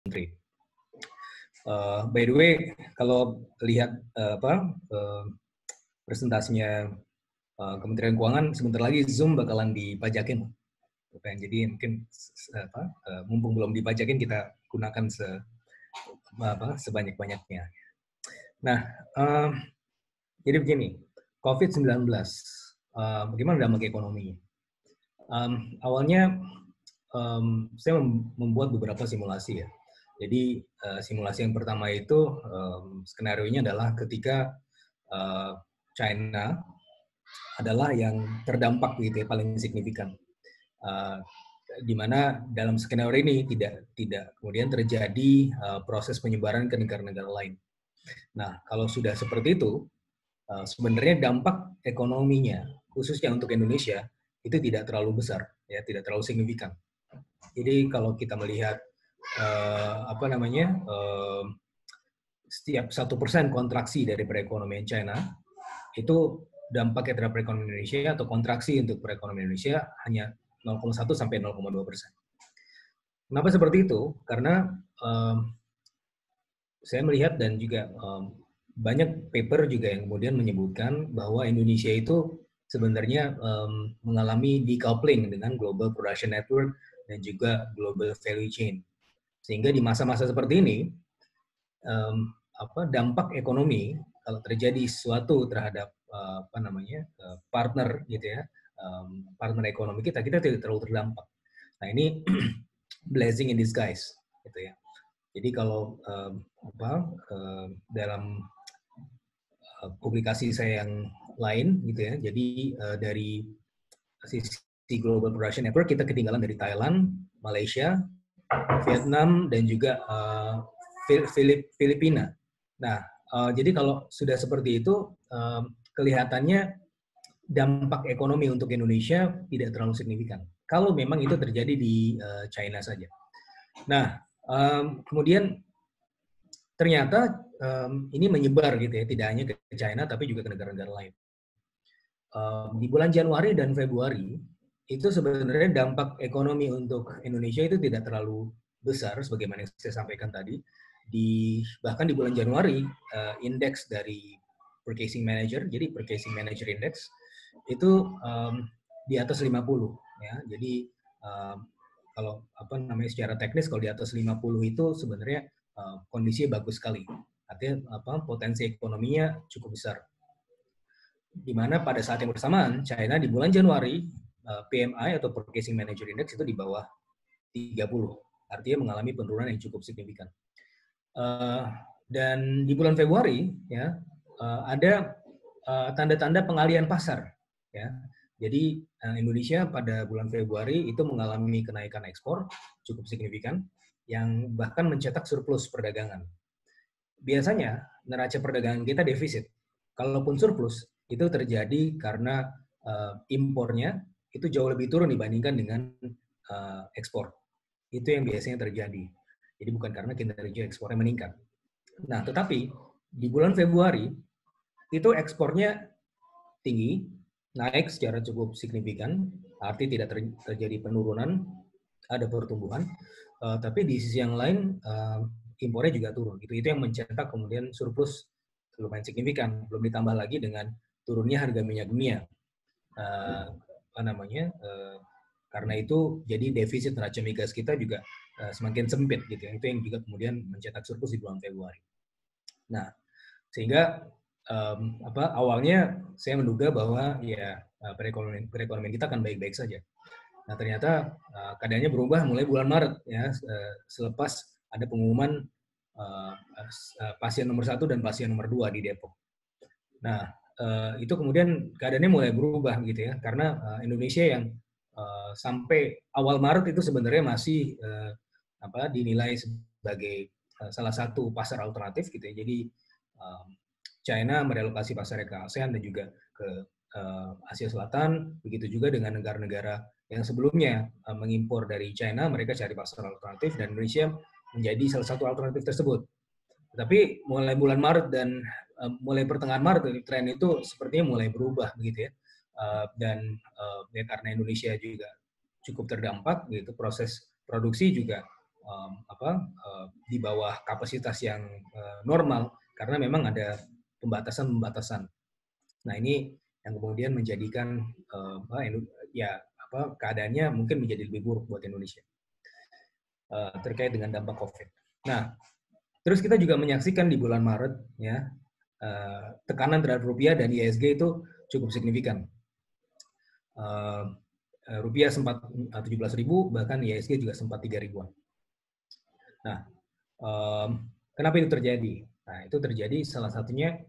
Menteri. Uh, by the way, kalau lihat uh, apa uh, presentasinya uh, Kementerian Keuangan, sebentar lagi Zoom bakalan dipajakin. Jadi mungkin apa, uh, mumpung belum dipajakin kita gunakan se apa sebanyak banyaknya. Nah, uh, jadi begini, COVID-19, uh, bagaimana dampak ekonomi? Um, awalnya um, saya membuat beberapa simulasi ya jadi uh, simulasi yang pertama itu skenario nya adalah ketika uh, China adalah yang terdampak gitu ya paling signifikan. Uh, di mana dalam skenario ini tidak tidak kemudian terjadi proses penyebaran ke negara-negara lain. Nah, kalau sudah seperti itu, sebenarnya dampak ekonominya khususnya untuk Indonesia itu tidak terlalu besar, ya tidak terlalu signifikan. Jadi kalau kita melihat uh, apa namanya uh, setiap satu persen kontraksi dari perekonomian China itu dampaknya terhadap perekonomian Indonesia atau kontraksi untuk perekonomian Indonesia hanya 0,1 sampai 0,2 persen. Kenapa seperti itu? Karena um, saya melihat dan juga um, banyak paper juga yang kemudian menyebutkan bahwa Indonesia itu sebenarnya um, mengalami decoupling dengan global production network dan juga global value chain. Sehingga di masa-masa seperti ini, um, apa dampak ekonomi kalau terjadi sesuatu terhadap uh, apa namanya uh, partner gitu ya, um, partner ekonomi kita, kita tidak terlalu terdampak. Nah ini blessing in disguise, gitu ya. Jadi kalau um, apa uh, dalam uh, publikasi saya yang lain gitu ya, jadi uh, dari sisi Global Production Network kita ketinggalan dari Thailand, Malaysia, Vietnam dan juga uh, Filip Filipina. Nah, uh, jadi kalau sudah seperti itu, uh, kelihatannya dampak ekonomi untuk Indonesia tidak terlalu signifikan. Kalau memang itu terjadi di uh, China saja. Nah, um, kemudian ternyata um, ini menyebar gitu ya, tidak hanya ke China tapi juga ke negara-negara lain. Um, di bulan Januari dan Februari itu sebenarnya dampak ekonomi untuk Indonesia itu tidak terlalu besar sebagaimana yang saya sampaikan tadi. Di bahkan di bulan Januari uh, indeks dari purchasing manager, jadi purchasing manager index itu um, di atas 50 ya. Jadi um, kalau apa namanya secara teknis kalau di atas 50 itu sebenarnya uh, kondisinya bagus sekali. Artinya apa potensi ekonominya cukup besar. Di mana pada saat yang bersamaan China di bulan Januari PMI atau Purchasing Manager Index itu di bawah 30. Artinya mengalami penurunan yang cukup signifikan. Uh, dan di bulan Februari ya uh, ada tanda-tanda pengalian pasar ya. Jadi Indonesia pada bulan Februari itu mengalami kenaikan ekspor cukup signifikan yang bahkan mencetak surplus perdagangan. Biasanya neraca perdagangan kita defisit. Kalaupun surplus itu terjadi karena uh, impornya itu jauh lebih turun dibandingkan dengan uh, ekspor. Itu yang biasanya terjadi. Jadi bukan karena kinerja ekspornya meningkat. Nah, tetapi di bulan Februari itu ekspornya tinggi, naik secara cukup signifikan, arti tidak ter terjadi penurunan, ada pertumbuhan. Uh, tapi di sisi yang lain uh, impornya juga turun. Itu itu yang mencetak kemudian surplus lumayan signifikan. Belum ditambah lagi dengan turunnya harga minyak dunia. Uh, apa namanya uh, karena itu jadi defisit neraca migas kita juga uh, semakin sempit gitu ya. Itu yang juga kemudian mencetak surplus di bulan Februari. Nah, sehingga um, apa awalnya saya menduga bahwa ya uh, perekonomian perekonomian kita akan baik-baik saja. Nah, ternyata uh, keadaannya berubah mulai bulan Maret ya uh, selepas ada pengumuman uh, pasien nomor satu dan pasien nomor dua di Depok. Nah, uh, itu kemudian keadaannya mulai berubah gitu ya. Karena uh, Indonesia yang uh, sampai awal Maret itu sebenarnya masih uh, apa dinilai sebagai uh, salah satu pasar alternatif gitu ya. Jadi um, China merelokasi pasarnya ke ASEAN dan juga ke uh, Asia Selatan. Begitu juga dengan negara-negara yang sebelumnya uh, mengimpor dari China mereka cari pasar alternatif dan Indonesia menjadi salah satu alternatif tersebut. Tapi mulai bulan Maret dan uh, mulai pertengahan Maret tren itu sepertinya mulai berubah begitu ya. Uh, dan uh, ya karena Indonesia juga cukup terdampak gitu proses produksi juga um, apa uh, di bawah kapasitas yang uh, normal karena memang ada pembatasan-pembatasan. Nah ini yang kemudian menjadikan uh, ya apa keadaannya mungkin menjadi lebih buruk buat Indonesia uh, terkait dengan dampak COVID. Nah terus kita juga menyaksikan di bulan Maret ya uh, tekanan terhadap rupiah dan ISG itu cukup signifikan. Uh, rupiah sempat 17 ribu, bahkan ISG juga sempat 3 ribuan. Nah, kenapa itu terjadi? Nah, itu terjadi salah satunya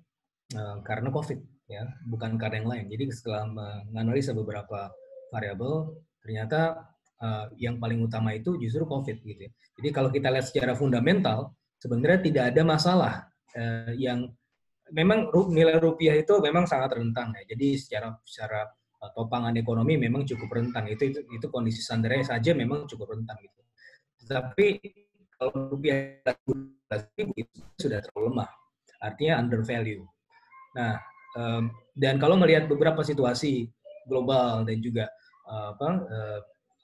karena COVID, ya, bukan karena yang lain. Jadi setelah menganalisa beberapa variabel, ternyata yang paling utama itu justru COVID, gitu. Ya. Jadi kalau kita lihat secara fundamental, sebenarnya tidak ada masalah yang memang nilai rupiah itu memang sangat rentan ya. Jadi secara secara topangan ekonomi memang cukup rentan. Itu itu, itu kondisi sandarnya saja memang cukup rentan gitu. Tapi kalau rupiah itu sudah terlalu lemah, artinya under value. Nah, um, dan kalau melihat beberapa situasi global dan juga uh, apa uh,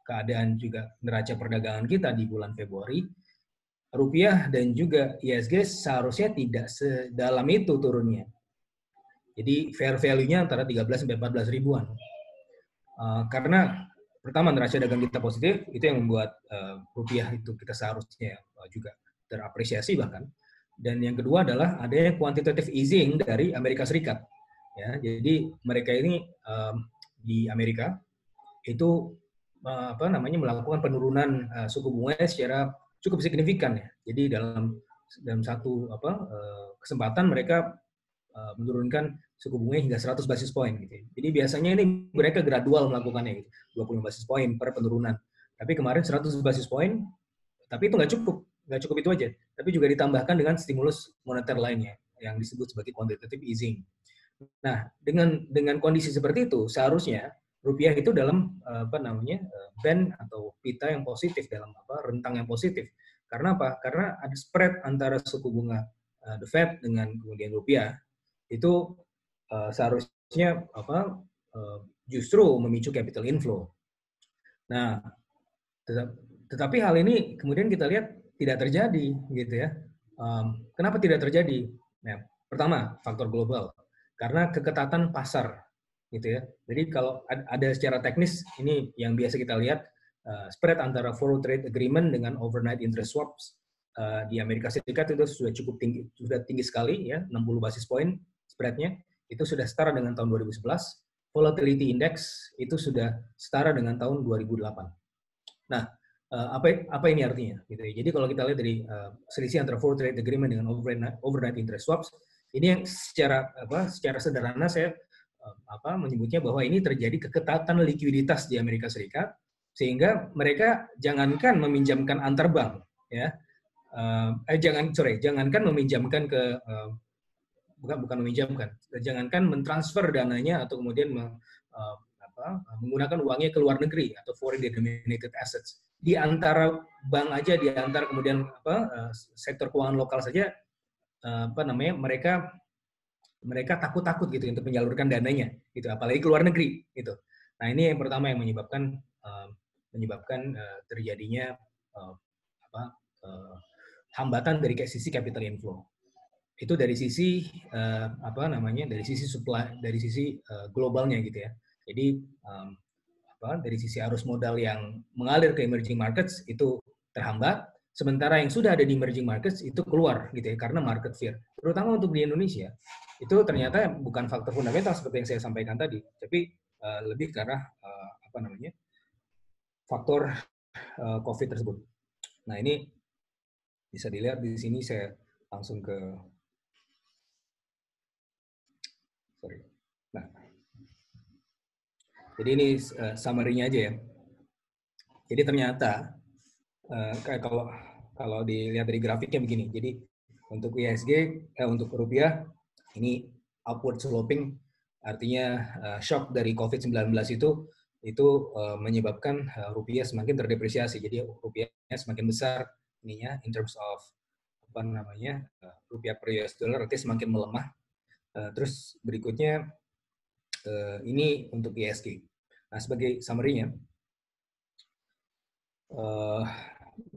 keadaan juga neraca perdagangan kita di bulan Februari, rupiah dan juga ISG seharusnya tidak sedalam itu turunnya. Jadi fair value-nya antara 13 sampai 14 ribuan. Uh, karena pertama neraca dagang kita positif itu yang membuat uh, rupiah itu kita seharusnya uh, juga terapresiasi bahkan dan yang kedua adalah adanya quantitative easing dari Amerika Serikat ya jadi mereka ini um, di Amerika itu apa namanya melakukan penurunan uh, suku bunga secara cukup signifikan ya jadi dalam dalam satu apa uh, kesempatan mereka uh, menurunkan suku bunga hingga 100 basis point gitu. Ya. Jadi biasanya ini mereka gradual melakukannya gitu. 25 basis point per penurunan. Tapi kemarin 100 basis point, tapi itu nggak cukup, nggak cukup itu aja. Tapi juga ditambahkan dengan stimulus moneter lainnya yang disebut sebagai quantitative easing. Nah, dengan dengan kondisi seperti itu seharusnya rupiah itu dalam eh, apa namanya eh, band atau pita yang positif dalam apa rentang yang positif. Karena apa? Karena ada spread antara suku bunga uh, the Fed dengan kemudian rupiah itu uh, seharusnya apa uh, justru memicu capital inflow. Nah, tetap, tetapi hal ini kemudian kita lihat tidak terjadi, gitu ya. Um, kenapa tidak terjadi? Nah, pertama faktor global, karena keketatan pasar, gitu ya. Jadi kalau ada secara teknis ini yang biasa kita lihat uh, spread antara forward trade agreement dengan overnight interest swaps uh, di Amerika Serikat itu sudah cukup tinggi, sudah tinggi sekali ya, 60 basis point spreadnya itu sudah setara dengan tahun 2011 volatility index itu sudah setara dengan tahun 2008. Nah, eh, apa apa ini artinya? Gitu ya. Jadi kalau kita lihat dari uh, selisih antara forward trade agreement dengan overnight, overnight interest swaps, ini yang secara apa secara sederhana saya apa menyebutnya bahwa ini terjadi keketatan likuiditas di Amerika Serikat sehingga mereka jangankan meminjamkan antar bank ya eh jangan sorry jangankan meminjamkan ke bukan bukan meminjamkan, jangankan mentransfer dananya atau kemudian me, apa, menggunakan uangnya ke luar negeri atau foreign denominated assets. Di antara bank aja, di antara kemudian apa uh, sektor keuangan lokal saja apa namanya mereka mereka takut-takut gitu untuk menyalurkan dananya gitu apalagi ke luar negeri gitu. Nah, ini yang pertama yang menyebabkan uh, menyebabkan uh, terjadinya uh, apa uh, hambatan dari sisi capital inflow. Itu dari sisi uh, apa namanya dari sisi supply dari sisi uh, globalnya gitu ya. Jadi um, apa dari sisi arus modal yang mengalir ke emerging markets itu terhambat sementara yang sudah ada di emerging markets itu keluar gitu ya karena market fear terutama untuk di Indonesia itu ternyata bukan faktor fundamental seperti yang saya sampaikan tadi tapi uh, lebih karena uh, apa namanya faktor uh, COVID tersebut nah ini bisa dilihat di sini saya langsung ke Sorry. Nah, jadi ini uh, summary-nya aja ya. Jadi ternyata uh, kayak kalau kalau dilihat dari grafiknya begini. Jadi untuk ISG eh, untuk rupiah ini upward sloping artinya uh, shock dari COVID-19 itu itu uh, menyebabkan uh, rupiah semakin terdepresiasi. Jadi rupiahnya semakin besar ininya in terms of apa namanya uh, rupiah per US dollar artinya semakin melemah Eh, terus berikutnya uh, ini untuk ISG. Nah, sebagai summary-nya, uh,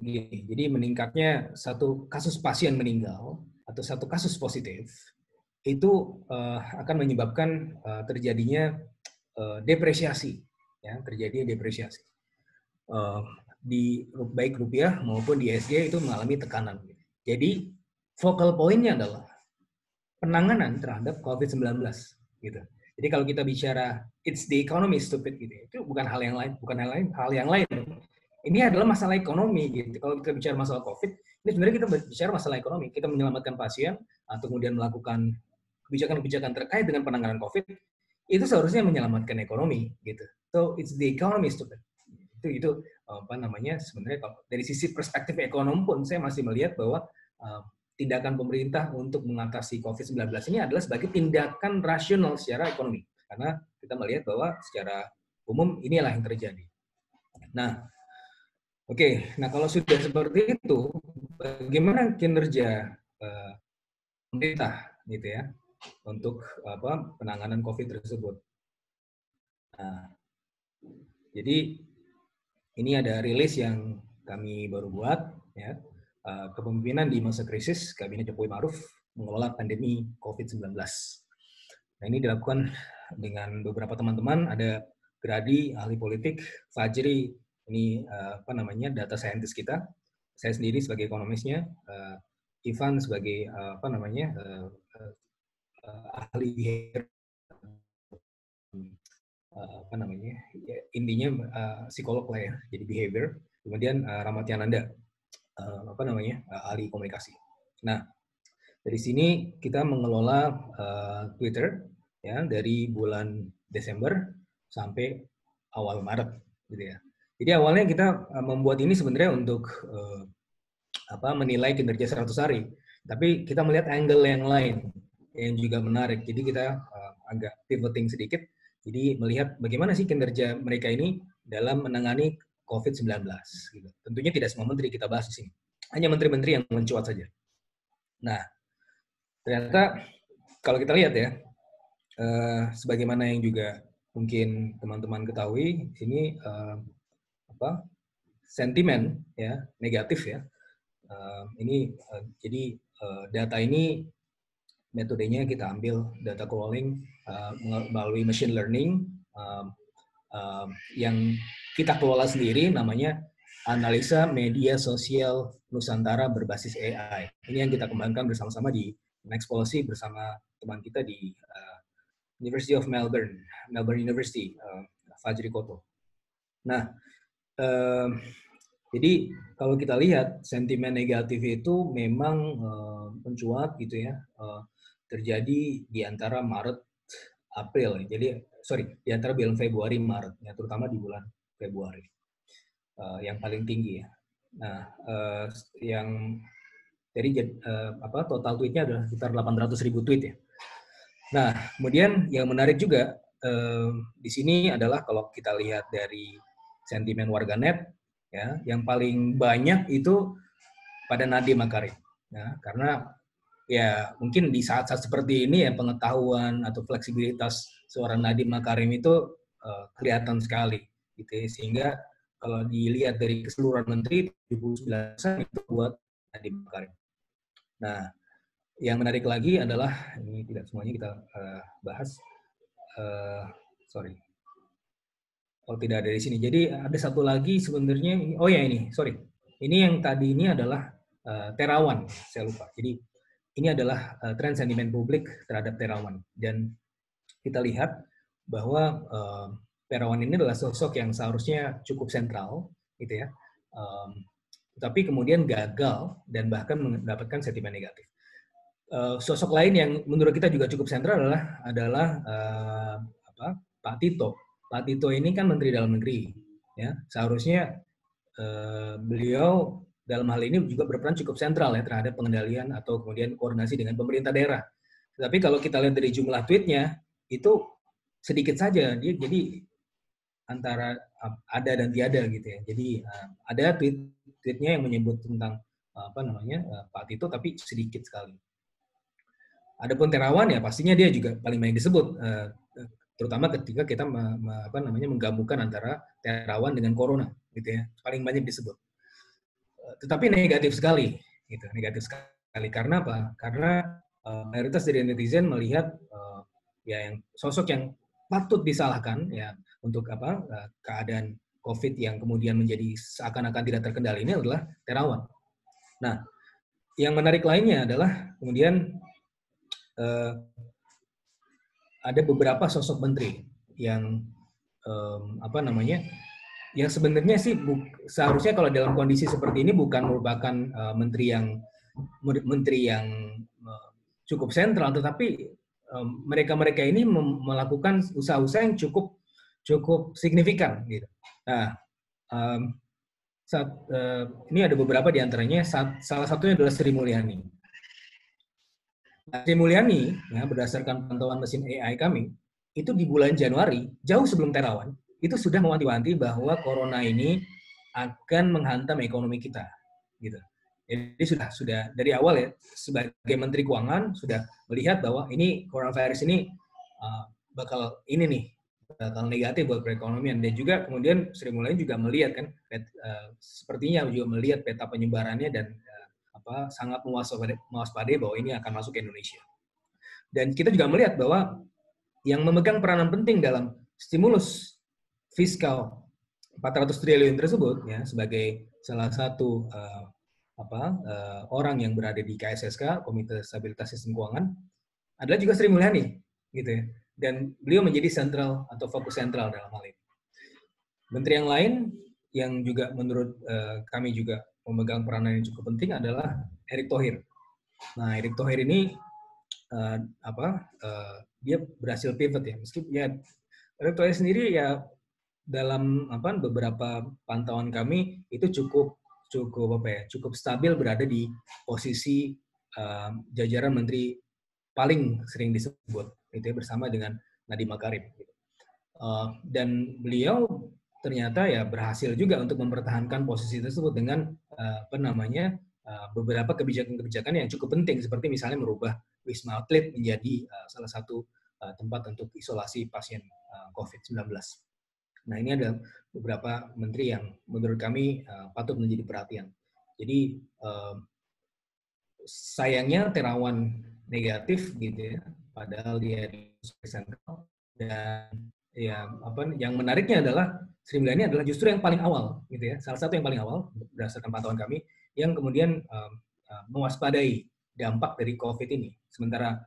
jadi meningkatnya satu kasus pasien meninggal atau satu kasus positif itu uh, akan menyebabkan uh, terjadinya uh, depresiasi, ya terjadi depresiasi. Uh, di baik rupiah maupun di SG itu mengalami tekanan. Jadi focal pointnya adalah penanganan terhadap COVID-19 gitu. Jadi kalau kita bicara it's the economy stupid gitu, itu bukan hal yang lain, bukan hal lain, hal yang lain. Ini adalah masalah ekonomi gitu. Kalau kita bicara masalah COVID, ini sebenarnya kita bicara masalah ekonomi. Kita menyelamatkan pasien atau kemudian melakukan kebijakan-kebijakan terkait dengan penanganan COVID itu seharusnya menyelamatkan ekonomi gitu. So it's the economy stupid. Itu itu apa namanya sebenarnya dari sisi perspektif ekonom pun saya masih melihat bahwa uh, tindakan pemerintah untuk mengatasi COVID-19 ini adalah sebagai tindakan rasional secara ekonomi. Karena kita melihat bahwa secara umum inilah yang terjadi. Nah, oke. Okay. Nah, kalau sudah seperti itu, bagaimana kinerja uh, pemerintah gitu ya untuk apa penanganan COVID tersebut? Nah, jadi ini ada rilis yang kami baru buat, ya, uh, kepemimpinan di masa krisis Kabinet Jokowi Maruf mengelola pandemi COVID-19. Nah, ini dilakukan dengan beberapa teman-teman, ada Gradi, ahli politik, Fajri, ini uh, apa namanya data scientist kita, saya sendiri sebagai ekonomisnya, uh, Ivan sebagai apa namanya ahli uh, apa namanya ya, intinya uh, psikolog lah ya jadi behavior. Kemudian uh, Ramatyananda uh, apa namanya uh, ahli komunikasi. Nah dari sini kita mengelola uh, Twitter ya dari bulan Desember sampai awal Maret gitu ya. Jadi awalnya kita membuat ini sebenarnya untuk uh, apa menilai kinerja 100 hari. Tapi kita melihat angle yang lain yang juga menarik jadi kita uh, agak pivoting sedikit jadi melihat bagaimana sih kinerja mereka ini dalam menangani COVID-19. Gitu. Tentunya tidak semua menteri kita bahas di sini. Hanya menteri-menteri yang mencuat saja. Nah, ternyata kalau kita lihat ya, eh, sebagaimana yang juga mungkin teman-teman ketahui, sini eh, apa sentimen ya negatif ya. Eh, ini eh, jadi eh, data ini metodenya kita ambil data crawling uh, melalui machine learning um, um, yang kita kelola sendiri namanya analisa media sosial Nusantara berbasis AI. Ini yang kita kembangkan bersama-sama di Next Policy bersama teman kita di uh, University of Melbourne, Melbourne University, uh, Fajri Koto. Nah, uh, jadi kalau kita lihat sentimen negatif itu memang uh, mencuat gitu ya. Uh, terjadi di antara Maret April. Jadi sorry di antara bulan Februari Maret ya terutama di bulan Februari uh, yang paling tinggi ya. Nah uh, yang jadi uh, apa total tweetnya adalah sekitar 800 ribu tweet ya. Nah kemudian yang menarik juga uh, di sini adalah kalau kita lihat dari sentimen warganet ya yang paling banyak itu pada Nadiem Makarim ya karena ya mungkin di saat-saat seperti ini ya pengetahuan atau fleksibilitas seorang Nadiem Makarim itu uh, kelihatan sekali gitu ya. sehingga kalau dilihat dari keseluruhan menteri 2019 itu buat Nadiem Makarim. Nah, yang menarik lagi adalah ini tidak semuanya kita uh, bahas. Uh, sorry. Oh tidak ada di sini. Jadi ada satu lagi sebenarnya. Oh ya ini, sorry. Ini yang tadi ini adalah uh, Terawan. Saya lupa. Jadi ini adalah uh, tren sentimen publik terhadap Terawan. Dan kita lihat bahwa uh, Terawan ini adalah sosok yang seharusnya cukup sentral gitu ya. Um, tapi kemudian gagal dan bahkan mendapatkan sentimen negatif. Uh, sosok lain yang menurut kita juga cukup sentral adalah adalah uh, apa Pak Tito. Pak Tito ini kan Menteri Dalam Negeri ya. Seharusnya uh, beliau dalam hal ini juga berperan cukup sentral ya terhadap pengendalian atau kemudian koordinasi dengan pemerintah daerah. Tapi kalau kita lihat dari jumlah tweetnya itu sedikit saja dia jadi antara ada dan tiada gitu ya. Jadi ada tweet tweetnya yang menyebut tentang apa namanya Pak Tito tapi sedikit sekali. Adapun Terawan ya pastinya dia juga paling banyak disebut terutama ketika kita apa namanya menggabungkan antara Terawan dengan Corona gitu ya paling banyak disebut tetapi negatif sekali, gitu, negatif sekali. Karena apa? Karena uh, mayoritas dari netizen melihat uh, ya yang sosok yang patut disalahkan ya untuk apa uh, keadaan COVID yang kemudian menjadi seakan-akan tidak terkendali ini adalah Terawan. Nah, yang menarik lainnya adalah kemudian uh, ada beberapa sosok menteri yang um, apa namanya yang sebenarnya sih seharusnya kalau dalam kondisi seperti ini bukan merupakan uh, menteri yang menteri yang uh, cukup sentral, tetapi mereka-mereka ini melakukan usaha-usaha yang cukup cukup signifikan gitu. Nah, um, saat, uh, ini ada beberapa di antaranya. Saat, salah satunya adalah Sri Mulyani. Nah, Sri Mulyani, ya, berdasarkan pantauan mesin AI kami, itu di bulan Januari, jauh sebelum Terawan, itu sudah mewanti-wanti bahwa corona ini akan menghantam ekonomi kita, gitu. Jadi sudah sudah dari awal ya sebagai Menteri Keuangan sudah melihat bahwa ini coronavirus ini uh, bakal ini nih bakal negatif buat perekonomian dan juga kemudian Sri Mulyani juga melihat kan pet, uh, sepertinya juga melihat peta penyebarannya dan uh, apa sangat mewaspadai, bahwa ini akan masuk ke Indonesia. Dan kita juga melihat bahwa yang memegang peranan penting dalam stimulus fiskal 400 triliun tersebut ya sebagai salah satu uh, apa uh, orang yang berada di KSSK Komite Stabilitas Sistem Keuangan adalah juga Sri Mulyani gitu ya dan beliau menjadi sentral atau fokus sentral dalam hal ini. Menteri yang lain yang juga menurut uh, kami juga memegang peranan yang cukup penting adalah Erick Thohir. Nah, Erick Thohir ini uh, apa? Uh, dia berhasil pivot ya. Meskipun ya Erick Thohir sendiri ya dalam apa beberapa pantauan kami itu cukup cukup apa ya cukup stabil berada di posisi uh, jajaran menteri paling sering disebut itu ya, bersama dengan Nadiem Makarim uh, dan beliau ternyata ya berhasil juga untuk mempertahankan posisi tersebut dengan uh, apa namanya uh, beberapa kebijakan-kebijakan yang cukup penting seperti misalnya merubah wisma atlet menjadi uh, salah satu uh, tempat untuk isolasi pasien uh, COVID-19. Nah, ini ada beberapa menteri yang menurut kami uh, patut menjadi perhatian. Jadi uh, sayangnya Terawan negatif gitu ya, padahal dia di sentral dan ya apa yang menariknya adalah Sri Mulyani adalah justru yang paling awal gitu ya, salah satu yang paling awal berdasarkan pantauan kami yang kemudian uh, uh, mewaspadai dampak dari COVID ini. Sementara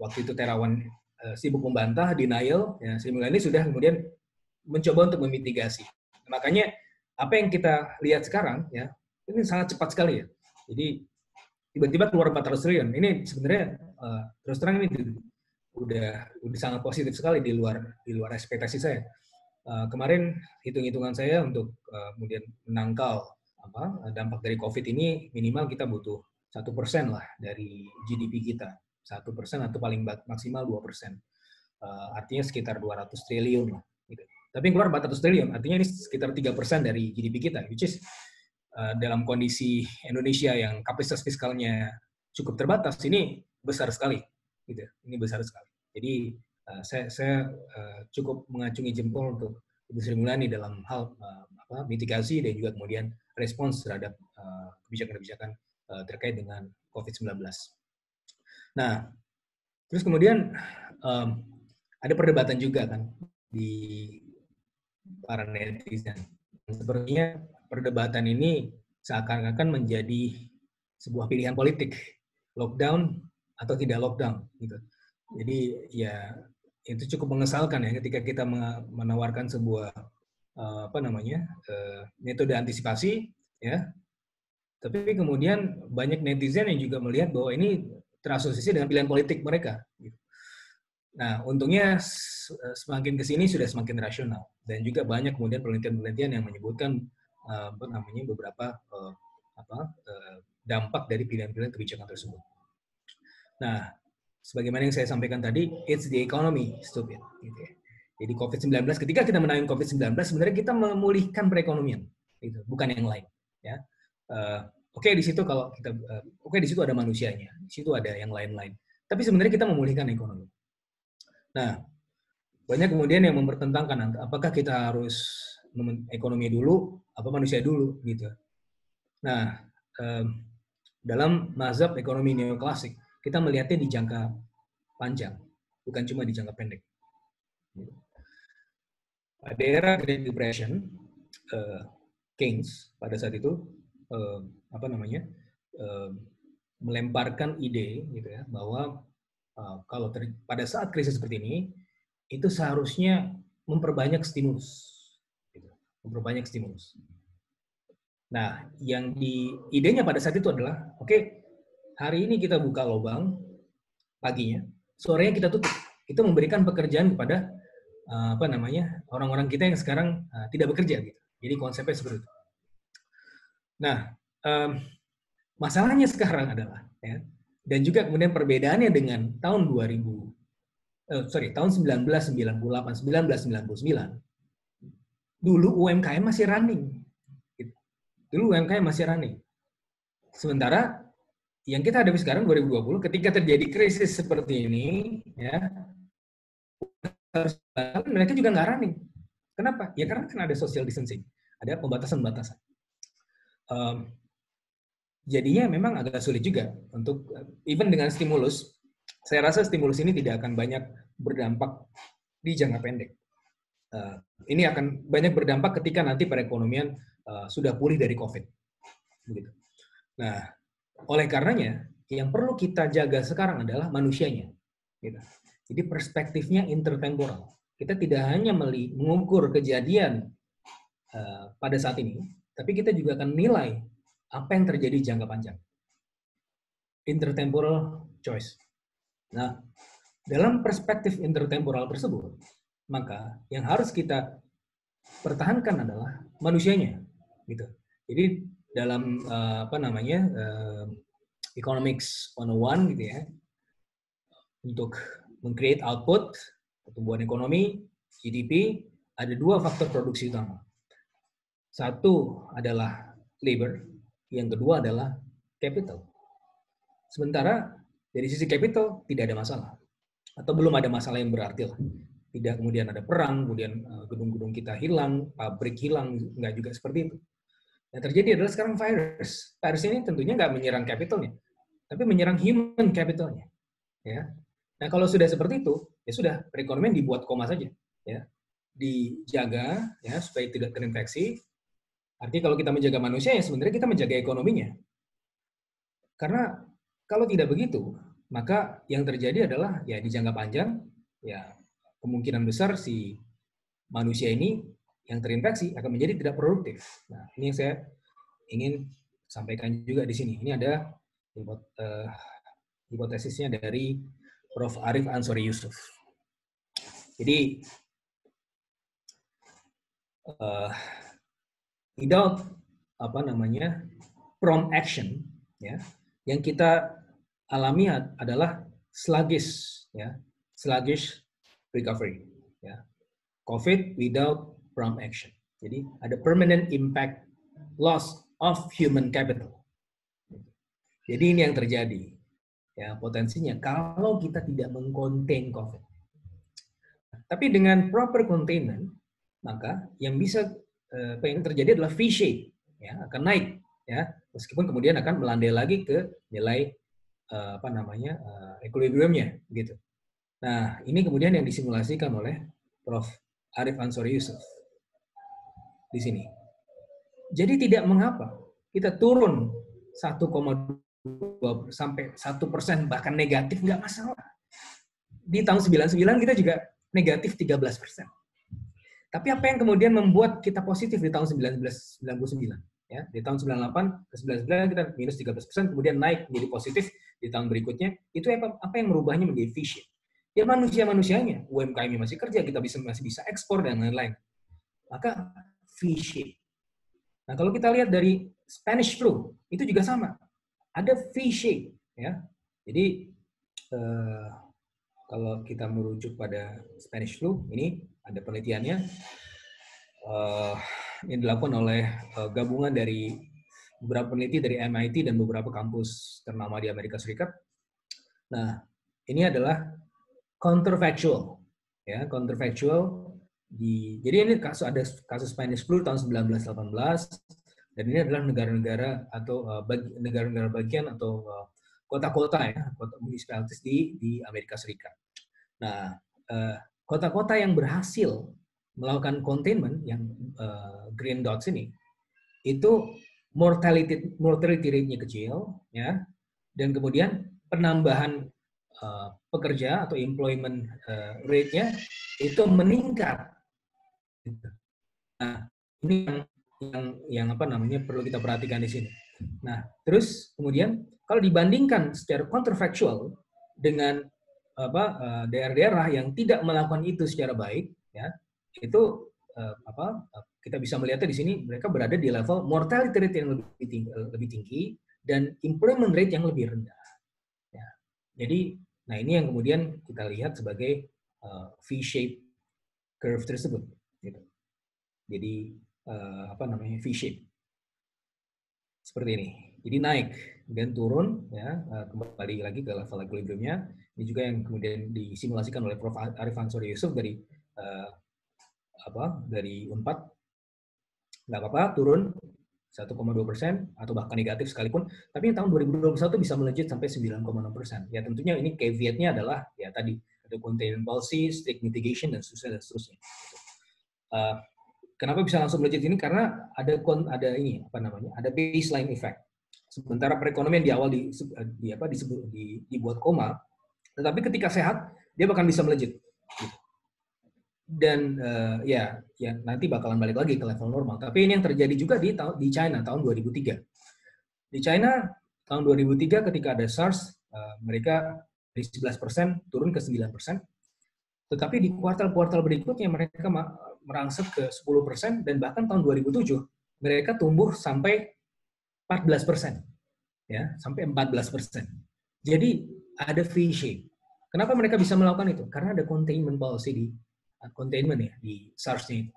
waktu itu Terawan uh, sibuk membantah, denial, ya Sri Mulyani sudah kemudian mencoba untuk memitigasi. Makanya apa yang kita lihat sekarang ya ini sangat cepat sekali ya. Jadi tiba-tiba keluar 400 triliun. Ini sebenarnya uh, terus terang ini udah udah sangat positif sekali di luar di luar ekspektasi saya. Uh, kemarin hitung-hitungan saya untuk uh, kemudian menangkal apa dampak dari COVID ini minimal kita butuh satu persen lah dari GDP kita satu persen atau paling maksimal dua persen. Uh, artinya sekitar 200 triliun lah. Tapi keluar 400 triliun, artinya ini sekitar 3% dari GDP kita, which is uh, dalam kondisi Indonesia yang kapasitas fiskalnya cukup terbatas, ini besar sekali. Gitu. Ini besar sekali. Jadi uh, saya, saya uh, cukup mengacungi jempol untuk Ibu Sri Mulyani dalam hal uh, apa, mitigasi dan juga kemudian respons terhadap kebijakan-kebijakan uh, terkait dengan COVID-19. Nah, terus kemudian um, ada perdebatan juga kan di para netizen. Sepertinya perdebatan ini seakan-akan menjadi sebuah pilihan politik, lockdown atau tidak lockdown gitu. Jadi ya itu cukup mengesalkan ya ketika kita menawarkan sebuah uh, apa namanya uh, metode antisipasi ya, tapi kemudian banyak netizen yang juga melihat bahwa ini terasosiasi dengan pilihan politik mereka. Gitu. Nah, untungnya eh, semakin ke sini sudah semakin rasional dan juga banyak kemudian penelitian-penelitian yang menyebutkan uh, apa namanya beberapa uh, apa dampak dari pilihan-pilihan kebijakan tersebut. Nah, sebagaimana yang saya sampaikan tadi, it's the economy, stupid. Gitu ya. Jadi COVID-19, ketika kita menangani COVID-19, sebenarnya kita memulihkan perekonomian, gitu, bukan yang lain. Ya, uh, oke okay, di situ kalau kita, uh, oke okay, di situ ada manusianya, di situ ada yang lain-lain. Tapi sebenarnya kita memulihkan ekonomi. Nah, banyak kemudian yang mempertentangkan apakah kita harus ekonomi dulu apa manusia dulu gitu. Nah, dalam mazhab ekonomi neoklasik, kita melihatnya di jangka panjang, bukan cuma di jangka pendek. Pada era Great Depression, uh, Keynes pada saat itu apa namanya melemparkan ide gitu ya bahwa uh, kalau ter, pada saat krisis seperti ini itu seharusnya memperbanyak stimulus, gitu, memperbanyak stimulus. Nah, yang di idenya pada saat itu adalah, oke, okay, hari ini kita buka lubang paginya, sorenya kita tutup. Itu memberikan pekerjaan kepada uh, apa namanya orang-orang kita yang sekarang uh, tidak bekerja gitu. Jadi konsepnya seperti itu. Nah, um, masalahnya sekarang adalah ya, dan juga kemudian perbedaannya dengan tahun 2000 uh, sorry tahun 1998 1999 dulu UMKM masih running gitu. dulu UMKM masih running. Sementara yang kita hadapi sekarang 2020 ketika terjadi krisis seperti ini ya mereka juga nggak running. Kenapa? Ya karena kan ada social distancing ada pembatasan-pembatasan um, jadinya memang agak sulit juga untuk even dengan stimulus saya rasa stimulus ini tidak akan banyak berdampak di jangka pendek. Uh, ini akan banyak berdampak ketika nanti perekonomian uh, sudah pulih dari COVID. Begitu. Nah, oleh karenanya yang perlu kita jaga sekarang adalah manusianya. Gitu. Jadi perspektifnya intertemporal. Kita tidak hanya mengukur kejadian pada saat ini, tapi kita juga akan nilai apa yang terjadi jangka panjang. Intertemporal choice. Nah, dalam perspektif intertemporal tersebut, maka yang harus kita pertahankan adalah manusianya, gitu. Jadi dalam uh, apa namanya uh, economics 101 gitu ya, untuk mengcreate output pertumbuhan ekonomi GDP ada dua faktor produksi utama. Satu adalah labor, yang kedua adalah capital. Sementara dari sisi capital tidak ada masalah. Atau belum ada masalah yang berarti lah. Tidak kemudian ada perang, kemudian eh, gedung-gedung kita hilang, pabrik hilang, nggak juga seperti itu. Yang terjadi adalah sekarang virus. Virus ini tentunya nggak menyerang capitalnya, tapi menyerang human capitalnya. Ya. Nah kalau sudah seperti itu, ya sudah perekonomian dibuat koma saja, ya dijaga ya supaya tidak terinfeksi, Artinya kalau kita menjaga manusia ya sebenarnya kita menjaga ekonominya. Karena kalau tidak begitu, maka yang terjadi adalah ya di jangka panjang ya kemungkinan besar si manusia ini yang terinfeksi akan menjadi tidak produktif. Nah, ini yang saya ingin sampaikan juga di sini. Ini ada uh, hipotesisnya dari Prof. Arif Ansori Yusuf. Jadi uh, without apa namanya prompt action ya yang kita alami adalah sluggish ya sluggish recovery ya. Covid without prompt action. Jadi ada permanent impact loss of human capital. Jadi ini yang terjadi ya potensinya kalau kita tidak mengcontain covid. Tapi dengan proper containment maka yang bisa yang terjadi adalah V shape ya akan naik ya meskipun kemudian akan melandai lagi ke nilai uh, apa namanya uh, equilibriumnya gitu. Nah ini kemudian yang disimulasikan oleh Prof. Arif Ansori Yusuf di sini. Jadi tidak mengapa kita turun 1,2 sampai satu persen bahkan negatif nggak masalah. Di tahun 99 kita juga negatif 13 persen. Tapi apa yang kemudian membuat kita positif di tahun 1999? Ya, di tahun 98 ke 99 kita minus 13 persen, kemudian naik menjadi positif di tahun berikutnya. Itu apa, apa yang merubahnya menjadi vision? Ya manusia-manusianya, UMKM masih kerja, kita bisa masih bisa ekspor dan lain-lain. Maka vision. Nah kalau kita lihat dari Spanish flu itu juga sama, ada V-shape ya. Jadi uh, kalau kita merujuk pada Spanish flu ini ada penelitiannya uh, yang dilakukan oleh uh, gabungan dari beberapa peneliti dari MIT dan beberapa kampus ternama di Amerika Serikat. Nah, ini adalah counterfactual, ya counterfactual di jadi ini kasus ada kasus Spanish flu tahun 1918 Dan ini adalah negara-negara atau uh, negara-negara bagian atau uh, kota-kota ya, kota municipalities di di Amerika Serikat. Nah, uh, kota-kota yang berhasil melakukan containment yang uh, green dots ini itu mortality mortality rate-nya kecil ya dan kemudian penambahan uh, pekerja atau employment uh, rate-nya itu meningkat. Nah, ini yang, yang yang apa namanya perlu kita perhatikan di sini. Nah, terus kemudian kalau dibandingkan secara counterfactual dengan apa eh, daerah-daerah yang tidak melakukan itu secara baik, ya itu uh, apa kita bisa melihatnya di sini mereka berada di level mortality rate yang lebih tinggi, lebih tinggi dan employment rate yang lebih rendah. Ya. Jadi, nah ini yang kemudian kita lihat sebagai uh, V-shape curve tersebut. Gitu. Jadi uh, apa namanya V-shape seperti ini. Jadi naik dan turun ya kembali lagi ke level equilibriumnya. Ini juga yang kemudian disimulasikan oleh Prof. Arif Ansori Yusuf dari uh, apa dari Unpad. Nggak apa-apa turun 1,2 persen atau bahkan negatif sekalipun. Tapi tahun 2021 bisa melejit sampai 9,6 persen. Ya tentunya ini caveatnya adalah ya tadi ada containment policy, strict mitigation dan seterusnya dan seterusnya. Uh, Kenapa bisa langsung melejit ini? Karena ada ada ini apa namanya? Ada baseline effect. Sementara perekonomian di awal di, di apa disebut di, dibuat koma, tetapi ketika sehat dia bahkan bisa melejit. Dan uh, ya, ya nanti bakalan balik lagi ke level normal. Tapi ini yang terjadi juga di di China tahun 2003. Di China tahun 2003 ketika ada SARS, uh, mereka dari 11% turun ke 9%. Tetapi di kuartal-kuartal berikutnya mereka merangsek ke 10% dan bahkan tahun 2007 mereka tumbuh sampai 14%. Ya, sampai 14%. Jadi ada V-shape. Kenapa mereka bisa melakukan itu? Karena ada containment policy di uh, containment ya di SARS-nya itu.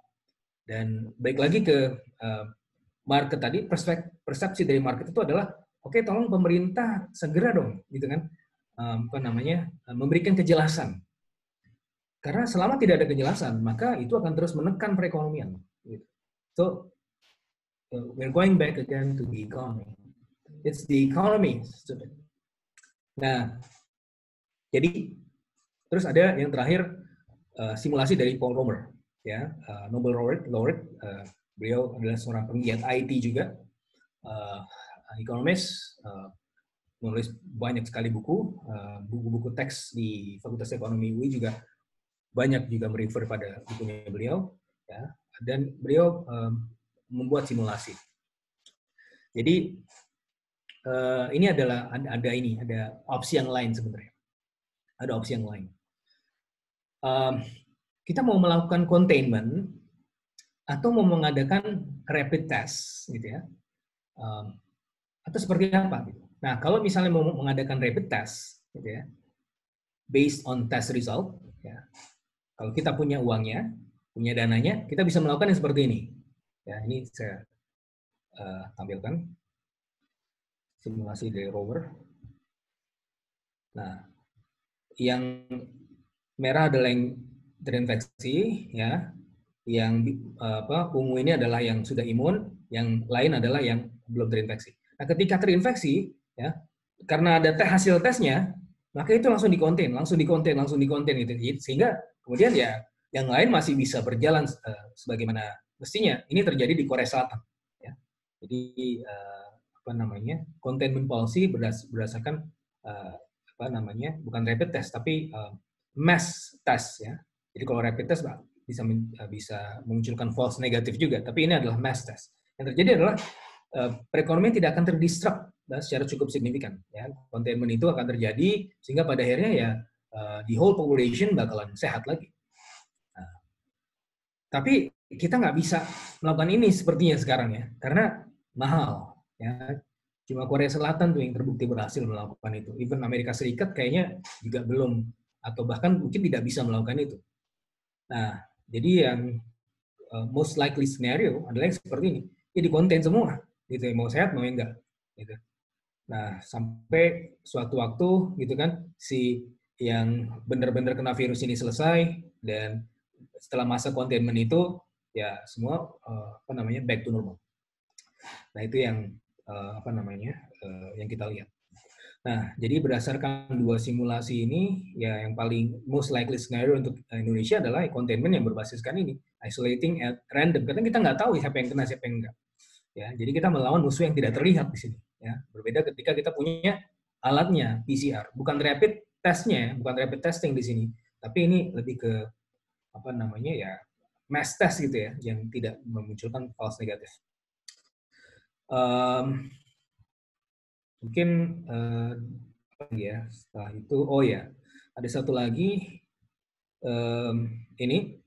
Dan baik lagi ke uh, market tadi, persepsi dari market itu adalah oke okay, tolong pemerintah segera dong gitu kan um, apa namanya uh, memberikan kejelasan karena selama tidak ada kejelasan, maka itu akan terus menekan perekonomian. Gitu. So, uh, we're going back again to the economy. It's the economy, stupid. Nah, jadi terus ada yang terakhir uh, simulasi dari Paul Romer, ya. Uh, Nobel laureate, laureate uh, beliau adalah seorang penggiat IT juga, uh, economist, uh, menulis banyak sekali buku, buku-buku uh, teks di Fakultas Ekonomi UI juga banyak juga merefer pada bukunya beliau ya. Dan beliau um, membuat simulasi. Jadi uh, ini adalah ada, ada ini ada opsi yang lain sebenarnya. Ada opsi yang lain. Um, kita mau melakukan containment atau mau mengadakan rapid test gitu ya. Um, atau seperti apa gitu. Nah kalau misalnya mau mengadakan rapid test gitu ya based on test result ya. Kalau kita punya uangnya, punya dananya, kita bisa melakukan yang seperti ini. Ya, ini saya uh, tampilkan simulasi dari rover. Nah, yang merah adalah yang terinfeksi, ya. Yang uh, apa ungu ini adalah yang sudah imun, yang lain adalah yang belum terinfeksi. Nah, ketika terinfeksi, ya, karena ada tes hasil tesnya, maka itu langsung dikonten, langsung dikonten, langsung dikonten gitu. Sehingga Kemudian ya yang lain masih bisa berjalan uh, sebagaimana mestinya. Ini terjadi di Korea Selatan. Ya. Jadi uh, apa namanya containment policy berdas berdasarkan uh, apa namanya bukan rapid test tapi uh, mass test ya. Jadi kalau rapid test bisa bisa memunculkan false negatif juga, tapi ini adalah mass test. Yang terjadi adalah uh, perekonomian tidak akan terdistract secara cukup signifikan. Ya. Containment itu akan terjadi sehingga pada akhirnya ya uh, the whole population bakalan sehat lagi. Nah, tapi kita nggak bisa melakukan ini sepertinya sekarang ya, karena mahal. Ya. Cuma Korea Selatan tuh yang terbukti berhasil melakukan itu. Even Amerika Serikat kayaknya juga belum, atau bahkan mungkin tidak bisa melakukan itu. Nah, jadi yang uh, most likely scenario adalah yang seperti ini. Ya konten semua, gitu ya. mau sehat mau enggak. Gitu. Nah, sampai suatu waktu gitu kan si yang benar-benar kena virus ini selesai dan setelah masa containment itu ya semua uh, apa namanya back to normal. Nah itu yang uh, apa namanya uh, yang kita lihat. Nah, jadi berdasarkan dua simulasi ini, ya yang paling most likely scenario untuk Indonesia adalah containment yang berbasiskan ini, isolating at random. Karena kita nggak tahu siapa yang kena, siapa yang enggak. Ya, jadi kita melawan musuh yang tidak terlihat di sini. Ya, berbeda ketika kita punya alatnya PCR, bukan rapid testnya, bukan rapid testing di sini, tapi ini lebih ke apa namanya ya mass test gitu ya, yang tidak memunculkan false negatif. Um, mungkin uh, ya setelah itu oh ya ada satu lagi um, ini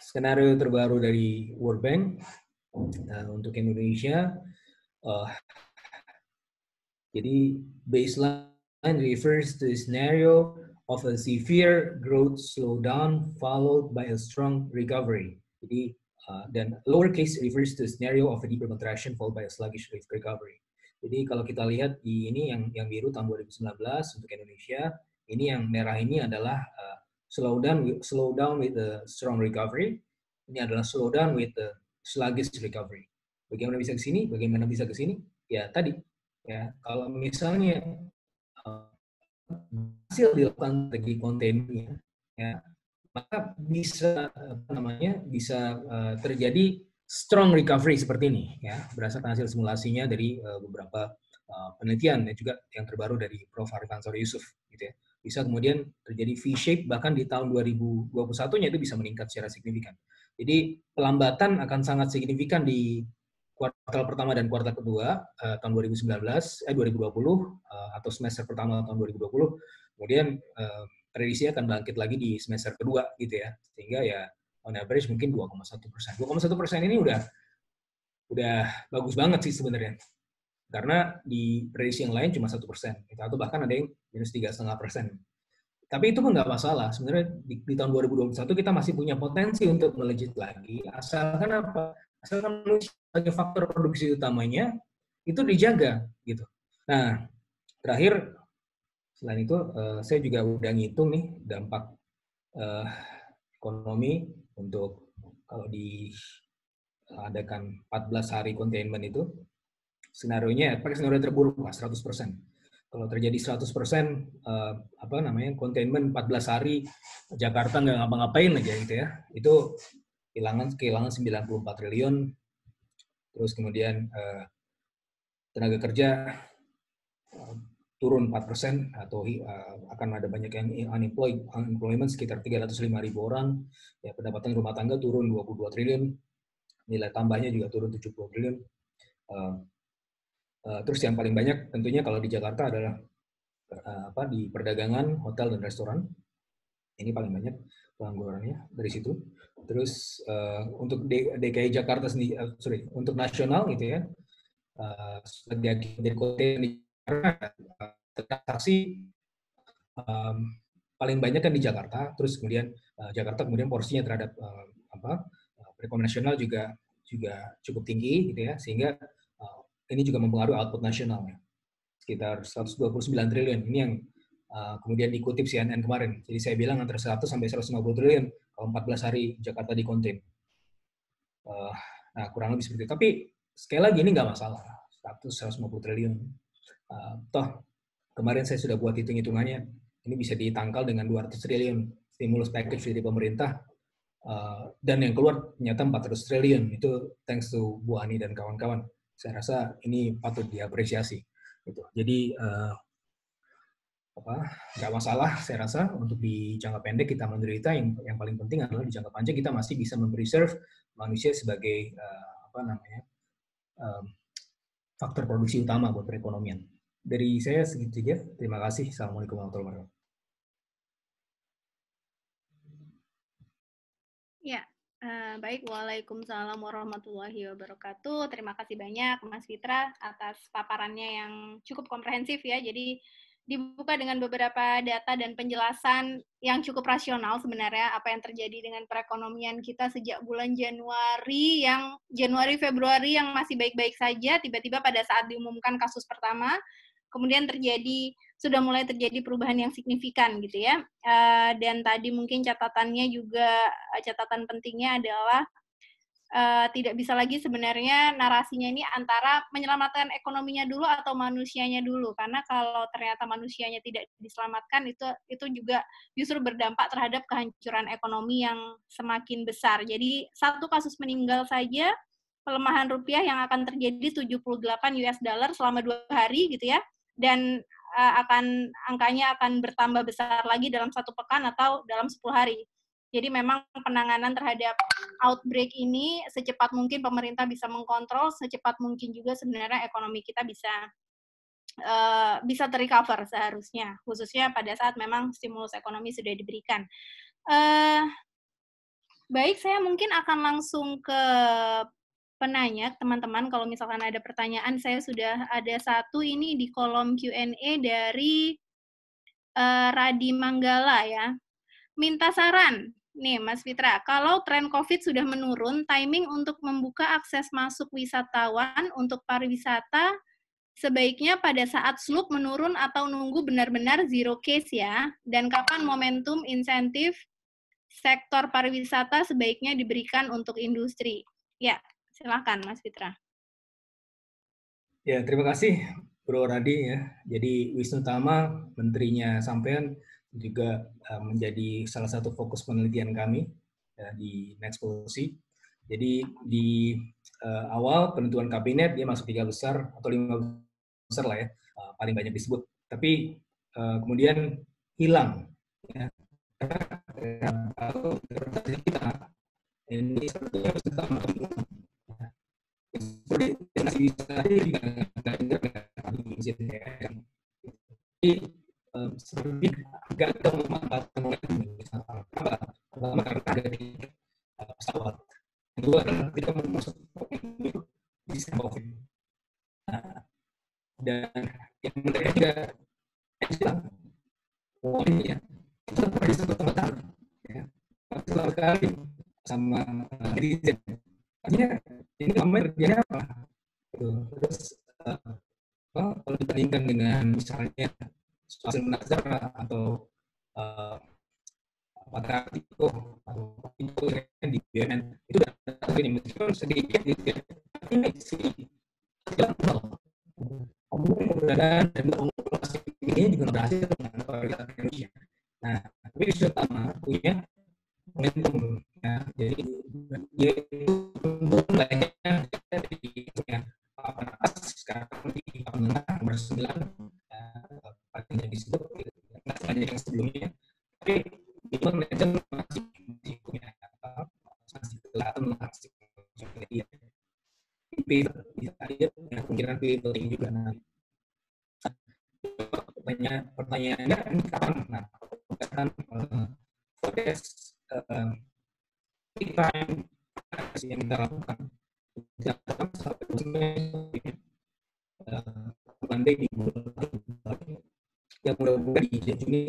skenario terbaru dari World Bank uh, untuk Indonesia uh, jadi baseline refers to a scenario of a severe growth slowdown followed by a strong recovery. Jadi uh, dan lower case refers to a scenario of a deeper contraction followed by a sluggish recovery jadi kalau kita lihat di ini yang yang biru tahun 2019 untuk Indonesia, ini yang merah ini adalah uh, slow down with the strong recovery. Ini adalah slow down with the sluggish recovery. Bagaimana bisa ke sini? Bagaimana bisa ke sini? Ya tadi ya kalau misalnya uh, hasil dilakukan strategi kontennya ya maka bisa apa namanya bisa uh, terjadi strong recovery seperti ini ya berdasarkan hasil simulasinya dari uh, beberapa uh, penelitian dan juga yang terbaru dari Prof. Arifan Sore Yusuf gitu ya bisa kemudian terjadi V-shape bahkan di tahun 2021-nya itu bisa meningkat secara signifikan. Jadi pelambatan akan sangat signifikan di kuartal pertama dan kuartal kedua uh, tahun 2019 eh 2020 uh, atau semester pertama tahun 2020 kemudian uh, prediksi akan bangkit lagi di semester kedua gitu ya sehingga ya on average mungkin 2,1 persen. 2,1 persen ini udah udah bagus banget sih sebenarnya. Karena di prediksi yang lain cuma satu persen, atau bahkan ada yang minus tiga setengah persen. Tapi itu pun nggak masalah. Sebenarnya di, di tahun 2021 kita masih punya potensi untuk melejit lagi. Asalkan apa? Asalkan sebagai faktor produksi utamanya itu dijaga gitu. Nah, terakhir selain itu uh, saya juga udah ngitung nih dampak uh, ekonomi untuk kalau diadakan 14 hari containment itu scenario-nya pakai scenario terburuk lah 100%. Kalau terjadi 100% uh, apa namanya containment 14 hari Jakarta nggak ngapa-ngapain aja gitu ya. Itu kehilangan kehilangan 94 triliun. Terus kemudian tenaga kerja turun 4% atau uh, akan ada banyak yang unemployed, unemployment sekitar 305 ribu orang, ya pendapatan rumah tangga turun 22 triliun, nilai tambahnya juga turun 70 triliun. Uh, uh, terus yang paling banyak tentunya kalau di Jakarta adalah uh, apa di perdagangan, hotel dan restoran. Ini paling banyak penganggurannya dari situ. Terus uh, untuk DKI Jakarta sendiri, uh, sorry, untuk nasional gitu ya, uh, sebagai kota di karena transaksi um, paling banyak kan di Jakarta, terus kemudian uh, Jakarta kemudian porsinya terhadap uh, apa perekonomian nasional juga juga cukup tinggi gitu ya, sehingga uh, ini juga mempengaruhi output nasional ya. sekitar 129 triliun. Ini yang uh, kemudian dikutip CNN kemarin. Jadi saya bilang antara 100 sampai 150 triliun kalau 14 hari Jakarta di konten. Uh, nah kurang lebih seperti itu. Tapi sekali lagi ini nggak masalah. 100 150 triliun Uh, toh kemarin saya sudah buat hitung-hitungannya, ini bisa ditangkal dengan 200 triliun stimulus package dari pemerintah, uh, dan yang keluar ternyata 400 triliun, itu thanks to Bu Ani dan kawan-kawan. Saya rasa ini patut diapresiasi. Gitu. Jadi uh, apa nggak masalah saya rasa untuk di jangka pendek kita menderita yang yang paling penting adalah di jangka panjang kita masih bisa mempreserve manusia sebagai uh, apa namanya um, faktor produksi utama buat perekonomian dari saya segitu saja. Terima kasih. Assalamualaikum warahmatullahi wabarakatuh. Ya, uh, baik. Waalaikumsalam warahmatullahi wabarakatuh. Terima kasih banyak Mas Fitra atas paparannya yang cukup komprehensif ya. Jadi dibuka dengan beberapa data dan penjelasan yang cukup rasional sebenarnya apa yang terjadi dengan perekonomian kita sejak bulan Januari yang Januari Februari yang masih baik-baik saja tiba-tiba pada saat diumumkan kasus pertama kemudian terjadi sudah mulai terjadi perubahan yang signifikan gitu ya. Uh, dan tadi mungkin catatannya juga catatan pentingnya adalah uh, tidak bisa lagi sebenarnya narasinya ini antara menyelamatkan ekonominya dulu atau manusianya dulu karena kalau ternyata manusianya tidak diselamatkan itu itu juga justru berdampak terhadap kehancuran ekonomi yang semakin besar. Jadi satu kasus meninggal saja pelemahan rupiah yang akan terjadi 78 US dollar selama dua hari gitu ya dan uh, akan angkanya akan bertambah besar lagi dalam satu pekan atau dalam 10 hari. Jadi memang penanganan terhadap outbreak ini secepat mungkin pemerintah bisa mengkontrol, secepat mungkin juga sebenarnya ekonomi kita bisa uh, bisa terrecover seharusnya, khususnya pada saat memang stimulus ekonomi sudah diberikan. Uh, baik, saya mungkin akan langsung ke penanya, teman-teman. Kalau misalkan ada pertanyaan, saya sudah ada satu ini di kolom Q&A dari uh, Radi Manggala ya. Minta saran, Nih, Mas Fitra, kalau tren COVID sudah menurun, timing untuk membuka akses masuk wisatawan untuk pariwisata sebaiknya pada saat sluk menurun atau nunggu benar-benar zero case ya? Dan kapan momentum insentif sektor pariwisata sebaiknya diberikan untuk industri? Ya, silakan Mas Fitra. Ya, terima kasih Bro Radi ya. Jadi Wisnu Tama, menterinya sampean juga uh, menjadi salah satu fokus penelitian kami ya, di Next Policy. Jadi di uh, awal penentuan kabinet dia masuk tiga besar atau lima besar lah ya, uh, paling banyak disebut. Tapi uh, kemudian hilang. Ya. Ini seperti masih jadi seperti agak apa pertama karena ada di pesawat. Kedua karena kita masuk di covid nah, dan yang mereka juga bilang oh ini ya kita disebut sama tahun ya. Selalu kali sama netizen artinya ini kamu kerjanya apa? Terus uh, kalau dibandingkan dengan misalnya Hasil Nazar atau uh, apakah itu atau itu di BNN itu sudah ini. Meskipun sedikit gitu ya tapi sih jalan nol kemudahan dan pengumpulan ini juga berhasil dengan pariwisata Indonesia. Nah tapi isu utama punya momentum ya jadi itu banyaknya dari ya, sekarang di tahun nomor sembilan. Yang disebut nggak sebanyak yang sebelumnya. Tapi itu manajer masih masih punya masih kelihatan masih dia. Dia punya kemungkinan penting juga. Nanti banyak pertanyaannya ini kapan? Nah kapan kita yang kita lakukan jangan sampai banding di bulan yang mudah-mudahan di Juni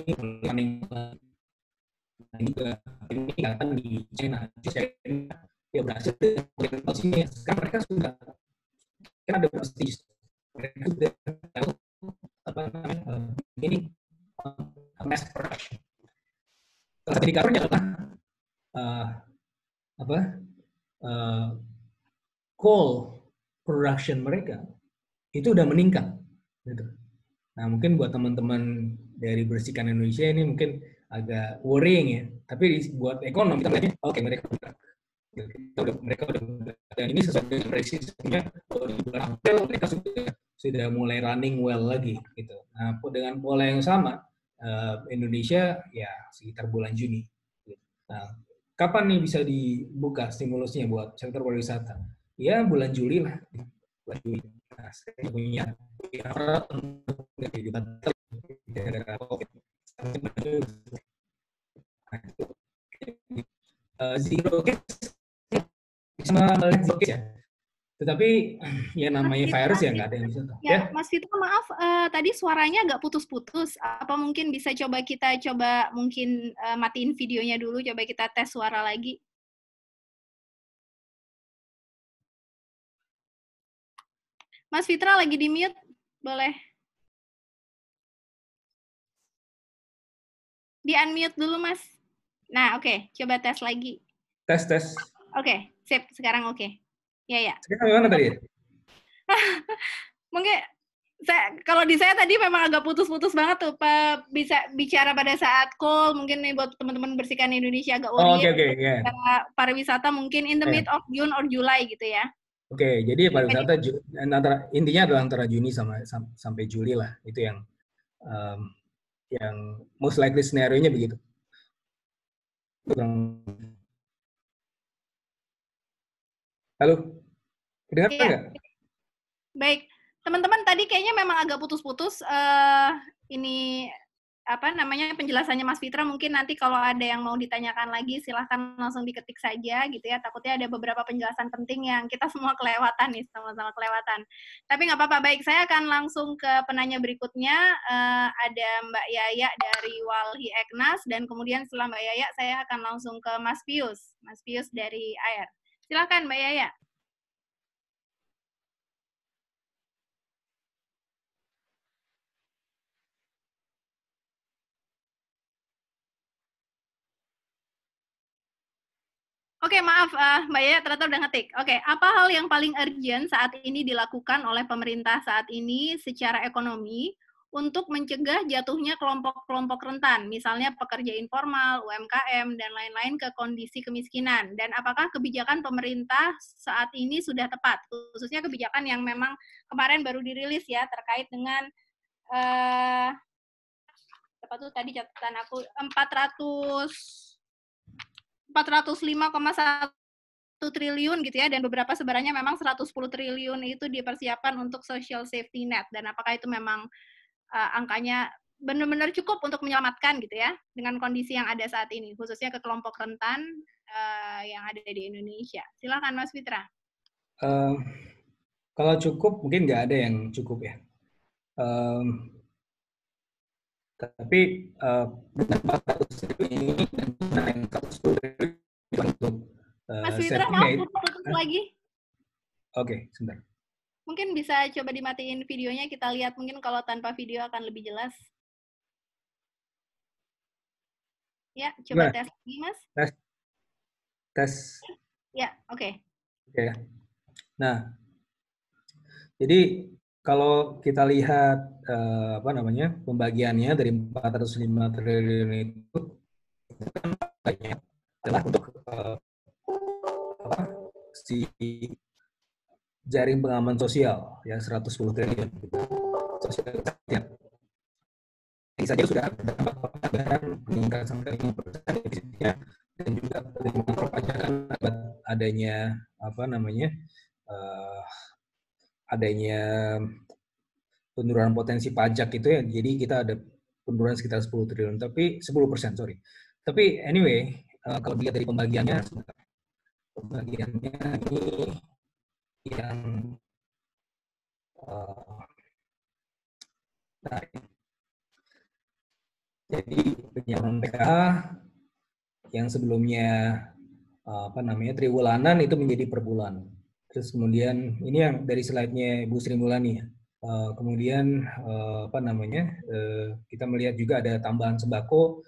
planning nah, juga ini akan di China di China ya berhasil sini sekarang mereka sudah kan ada prestis mereka sudah tahu apa namanya uh, ini uh, mass production salah satu indikatornya adalah uh, apa uh, coal production mereka itu udah meningkat gitu Nah, mungkin buat teman-teman dari Bersihkan Indonesia ini mungkin agak worrying ya. Tapi buat ekonomi kita oke okay, mereka udah, mereka udah, dan ini sesuai dengan prediksi sebelumnya, di bulan April mereka sudah, sudah mulai running well lagi gitu. Nah, dengan pola yang sama, uh, Indonesia ya sekitar bulan Juni. Nah, kapan nih bisa dibuka stimulusnya buat sektor pariwisata? Ya bulan Juli lah, bulan Juli. Nah, saya punya zero case sama zero case ya. Tetapi ya namanya Mas virus ya nggak ada yang bisa. Ya, ya. Mas Fito maaf uh, tadi suaranya agak putus-putus. Apa mungkin bisa coba kita coba mungkin uh, matiin videonya dulu, coba kita tes suara lagi. Mas Fitra lagi di mute, boleh. Di unmute dulu, Mas. Nah, oke, okay. coba tes lagi. Tes, tes. okay, sip. Sekarang oke. Okay. Ya, ya. Sekarang gimana tadi? Mungkin saya kalau di saya tadi memang agak putus-putus banget tuh Pak bisa bicara pada saat call mungkin nih buat teman-teman bersihkan Indonesia agak oh, okay, okay, yeah. pariwisata mungkin in the mid of June or July gitu ya. Oke, okay, jadi pariwisata antara intinya adalah antara Juni sama sampai Juli lah itu yang um, yang most likely scenario-nya begitu. Halo, kedengar iya. nggak? Baik, teman-teman tadi kayaknya memang agak putus-putus. Uh, ini apa namanya penjelasannya Mas Fitra. Mungkin nanti kalau ada yang mau ditanyakan lagi silahkan langsung diketik saja gitu ya. Takutnya ada beberapa penjelasan penting yang kita semua kelewatan nih sama-sama kelewatan. Tapi nggak apa-apa. Baik saya akan langsung ke penanya berikutnya. Uh, ada Mbak Yaya dari Walhi Eknas dan kemudian setelah Mbak Yaya saya akan langsung ke Mas Pius. Mas Pius dari AIR silakan Mbak Yaya Oke, maaf uh, Mbak Yaya ternyata udah ngetik. Oke, apa hal yang paling urgent saat ini dilakukan oleh pemerintah saat ini secara ekonomi untuk mencegah jatuhnya kelompok-kelompok rentan, misalnya pekerja informal, UMKM, dan lain-lain ke kondisi kemiskinan? Dan apakah kebijakan pemerintah saat ini sudah tepat, khususnya kebijakan yang memang kemarin baru dirilis ya terkait dengan uh, apa tuh tadi catatan aku 400 405,1 triliun gitu ya dan beberapa sebenarnya memang 110 triliun itu dipersiapkan untuk social safety net dan apakah itu memang uh, angkanya benar-benar cukup untuk menyelamatkan gitu ya dengan kondisi yang ada saat ini khususnya ke kelompok rentan uh, yang ada di Indonesia. Silakan Mas Fitra. Uh, kalau cukup mungkin nggak ada yang cukup ya. Um, tapi uh, dengan 400 ini dan yang 110 untuk uh, Mas Witra mau putus lagi? Oke, okay, sebentar. Mungkin bisa coba dimatiin videonya, kita lihat mungkin kalau tanpa video akan lebih jelas. Ya, coba tes lagi, Mas. Tes. Tes. Ya, oke. Okay. Oke. Okay. Nah, jadi kalau kita lihat uh, apa namanya pembagiannya dari 405 triliun itu kan banyak adalah untuk si jaring pengaman sosial yang 110 triliun sosial. Ini saja sudah berdampak pelanggaran meningkat sampai 5 persen dan juga perpajakan akibat adanya apa namanya uh, adanya penurunan potensi pajak itu ya, jadi kita ada penurunan sekitar 10 triliun, tapi 10 persen, sorry. Tapi anyway, uh, kalau dilihat dari pembagiannya, pembagiannya ini yang uh, nah, jadi penyaluran PKH yang sebelumnya uh, apa namanya triwulanan itu menjadi per bulan. Terus kemudian ini yang dari slide-nya Bu Sri Mulani. Uh, kemudian uh, apa namanya uh, kita melihat juga ada tambahan sembako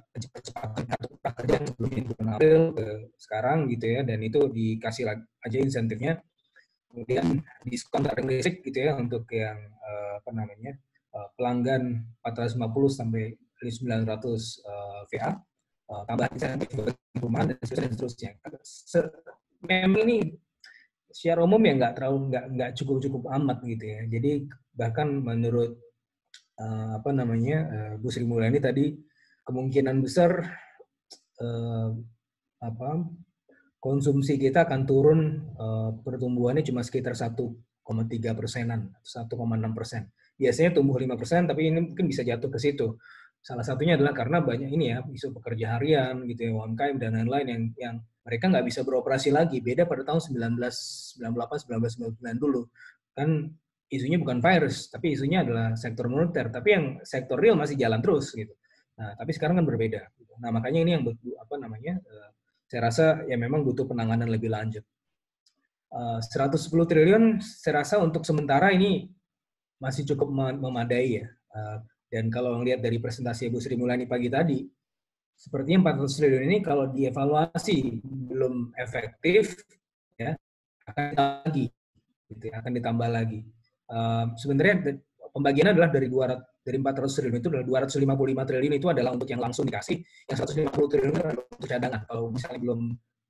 percepatan kartu prakerja di bulan April ke sekarang gitu ya. Dan itu dikasih aja insentifnya. Kemudian diskon tarif listrik gitu ya untuk yang uh, apa namanya uh, pelanggan 450 sampai 900 uh, VA tambah insentif rumah dan seterusnya memang ini secara umum ya nggak terlalu nggak nggak cukup cukup amat gitu ya. Jadi bahkan menurut apa namanya Bu Sri Mulyani tadi kemungkinan besar uh, apa konsumsi kita akan turun uh, pertumbuhannya cuma sekitar 1,3 persenan, 1,6 persen. Biasanya tumbuh 5 persen, tapi ini mungkin bisa jatuh ke situ. Salah satunya adalah karena banyak ini ya, isu pekerja harian gitu ya, UMKM dan lain-lain yang yang mereka nggak bisa beroperasi lagi. Beda pada tahun 1998, 1999 dulu. Kan isunya bukan virus, tapi isunya adalah sektor moneter. Tapi yang sektor real masih jalan terus gitu. Nah, tapi sekarang kan berbeda. Gitu. Nah, makanya ini yang apa namanya? Uh, saya rasa ya memang butuh penanganan lebih lanjut. Uh, 110 triliun saya rasa untuk sementara ini masih cukup memadai ya. Uh, dan kalau melihat dari presentasi Ibu Sri Mulani pagi tadi, sepertinya 400 triliun ini kalau dievaluasi belum efektif, ya akan lagi, gitu ya, akan ditambah lagi. Sebenarnya pembagiannya adalah dari 200 dari 400 triliun itu adalah 255 triliun itu adalah untuk yang langsung dikasih, yang 150 triliun itu adalah untuk cadangan. Kalau misalnya belum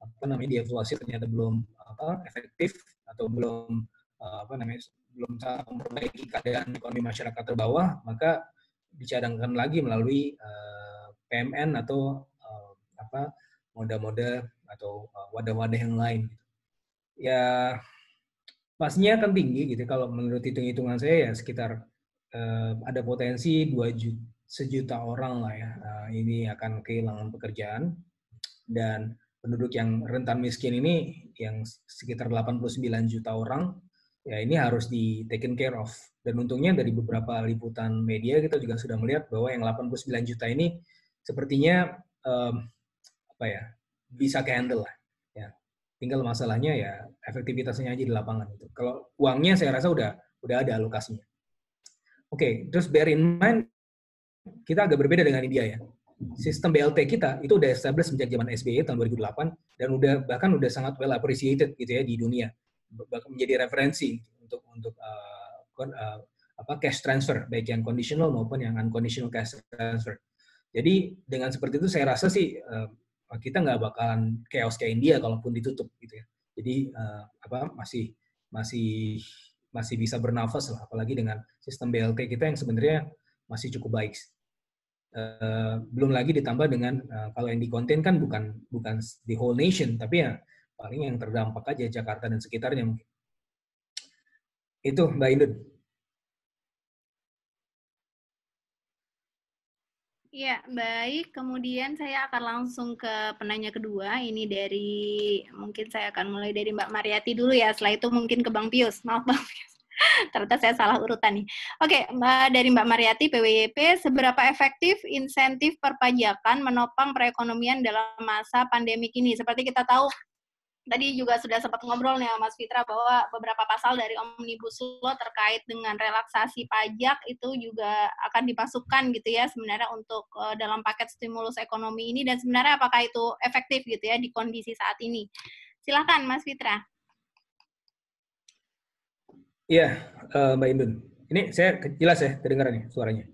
apa namanya dievaluasi ternyata belum apa efektif atau belum uh, apa namanya belum memperbaiki keadaan ekonomi masyarakat terbawah, maka dicadangkan lagi melalui uh, eh, PMN atau uh, apa moda-moda atau wadah-wadah yang lain. Ya pastinya akan tinggi gitu. Kalau menurut hitung-hitungan saya ya sekitar ada potensi dua juta, sejuta orang lah ya uh, ini akan kehilangan pekerjaan dan penduduk yang rentan miskin ini yang sekitar 89 juta orang ya ini harus di taken care of. Dan untungnya dari beberapa liputan media kita juga sudah melihat bahwa yang 89 juta ini sepertinya um, apa ya bisa handle lah. Ya. Tinggal masalahnya ya efektivitasnya aja di lapangan itu. Kalau uangnya saya rasa udah udah ada alokasinya. Oke, okay, terus bear in mind kita agak berbeda dengan India ya. Sistem BLT kita itu udah established sejak zaman SBY tahun 2008 dan udah bahkan udah sangat well appreciated gitu ya di dunia menjadi referensi untuk untuk uh, uh, apa cash transfer baik yang conditional maupun yang unconditional cash transfer. Jadi dengan seperti itu saya rasa sih uh, kita nggak bakalan chaos kayak India kalaupun ditutup gitu ya. Jadi uh, apa masih masih masih bisa bernafas lah apalagi dengan sistem BLT kita yang sebenarnya masih cukup baik. Uh, belum lagi ditambah dengan uh, kalau yang di konten kan bukan bukan the whole nation tapi ya paling yang terdampak aja Jakarta dan sekitarnya mungkin. Itu Mbak Indun. Ya, baik. Kemudian saya akan langsung ke penanya kedua. Ini dari, mungkin saya akan mulai dari Mbak Mariati dulu ya. Setelah itu mungkin ke Bang Pius. Maaf Bang Pius. Ternyata saya salah urutan nih. Oke, Mbak dari Mbak Mariati, PWYP, seberapa efektif insentif perpajakan menopang perekonomian dalam masa pandemi ini? Seperti kita tahu, tadi juga sudah sempat ngobrol nih Mas Fitra bahwa beberapa pasal dari Omnibus Law terkait dengan relaksasi pajak itu juga akan dipasukkan gitu ya sebenarnya untuk uh, dalam paket stimulus ekonomi ini dan sebenarnya apakah itu efektif gitu ya di kondisi saat ini. Silakan Mas Fitra. Iya, uh, Mbak Indun. Ini saya jelas ya kedengaran nih suaranya.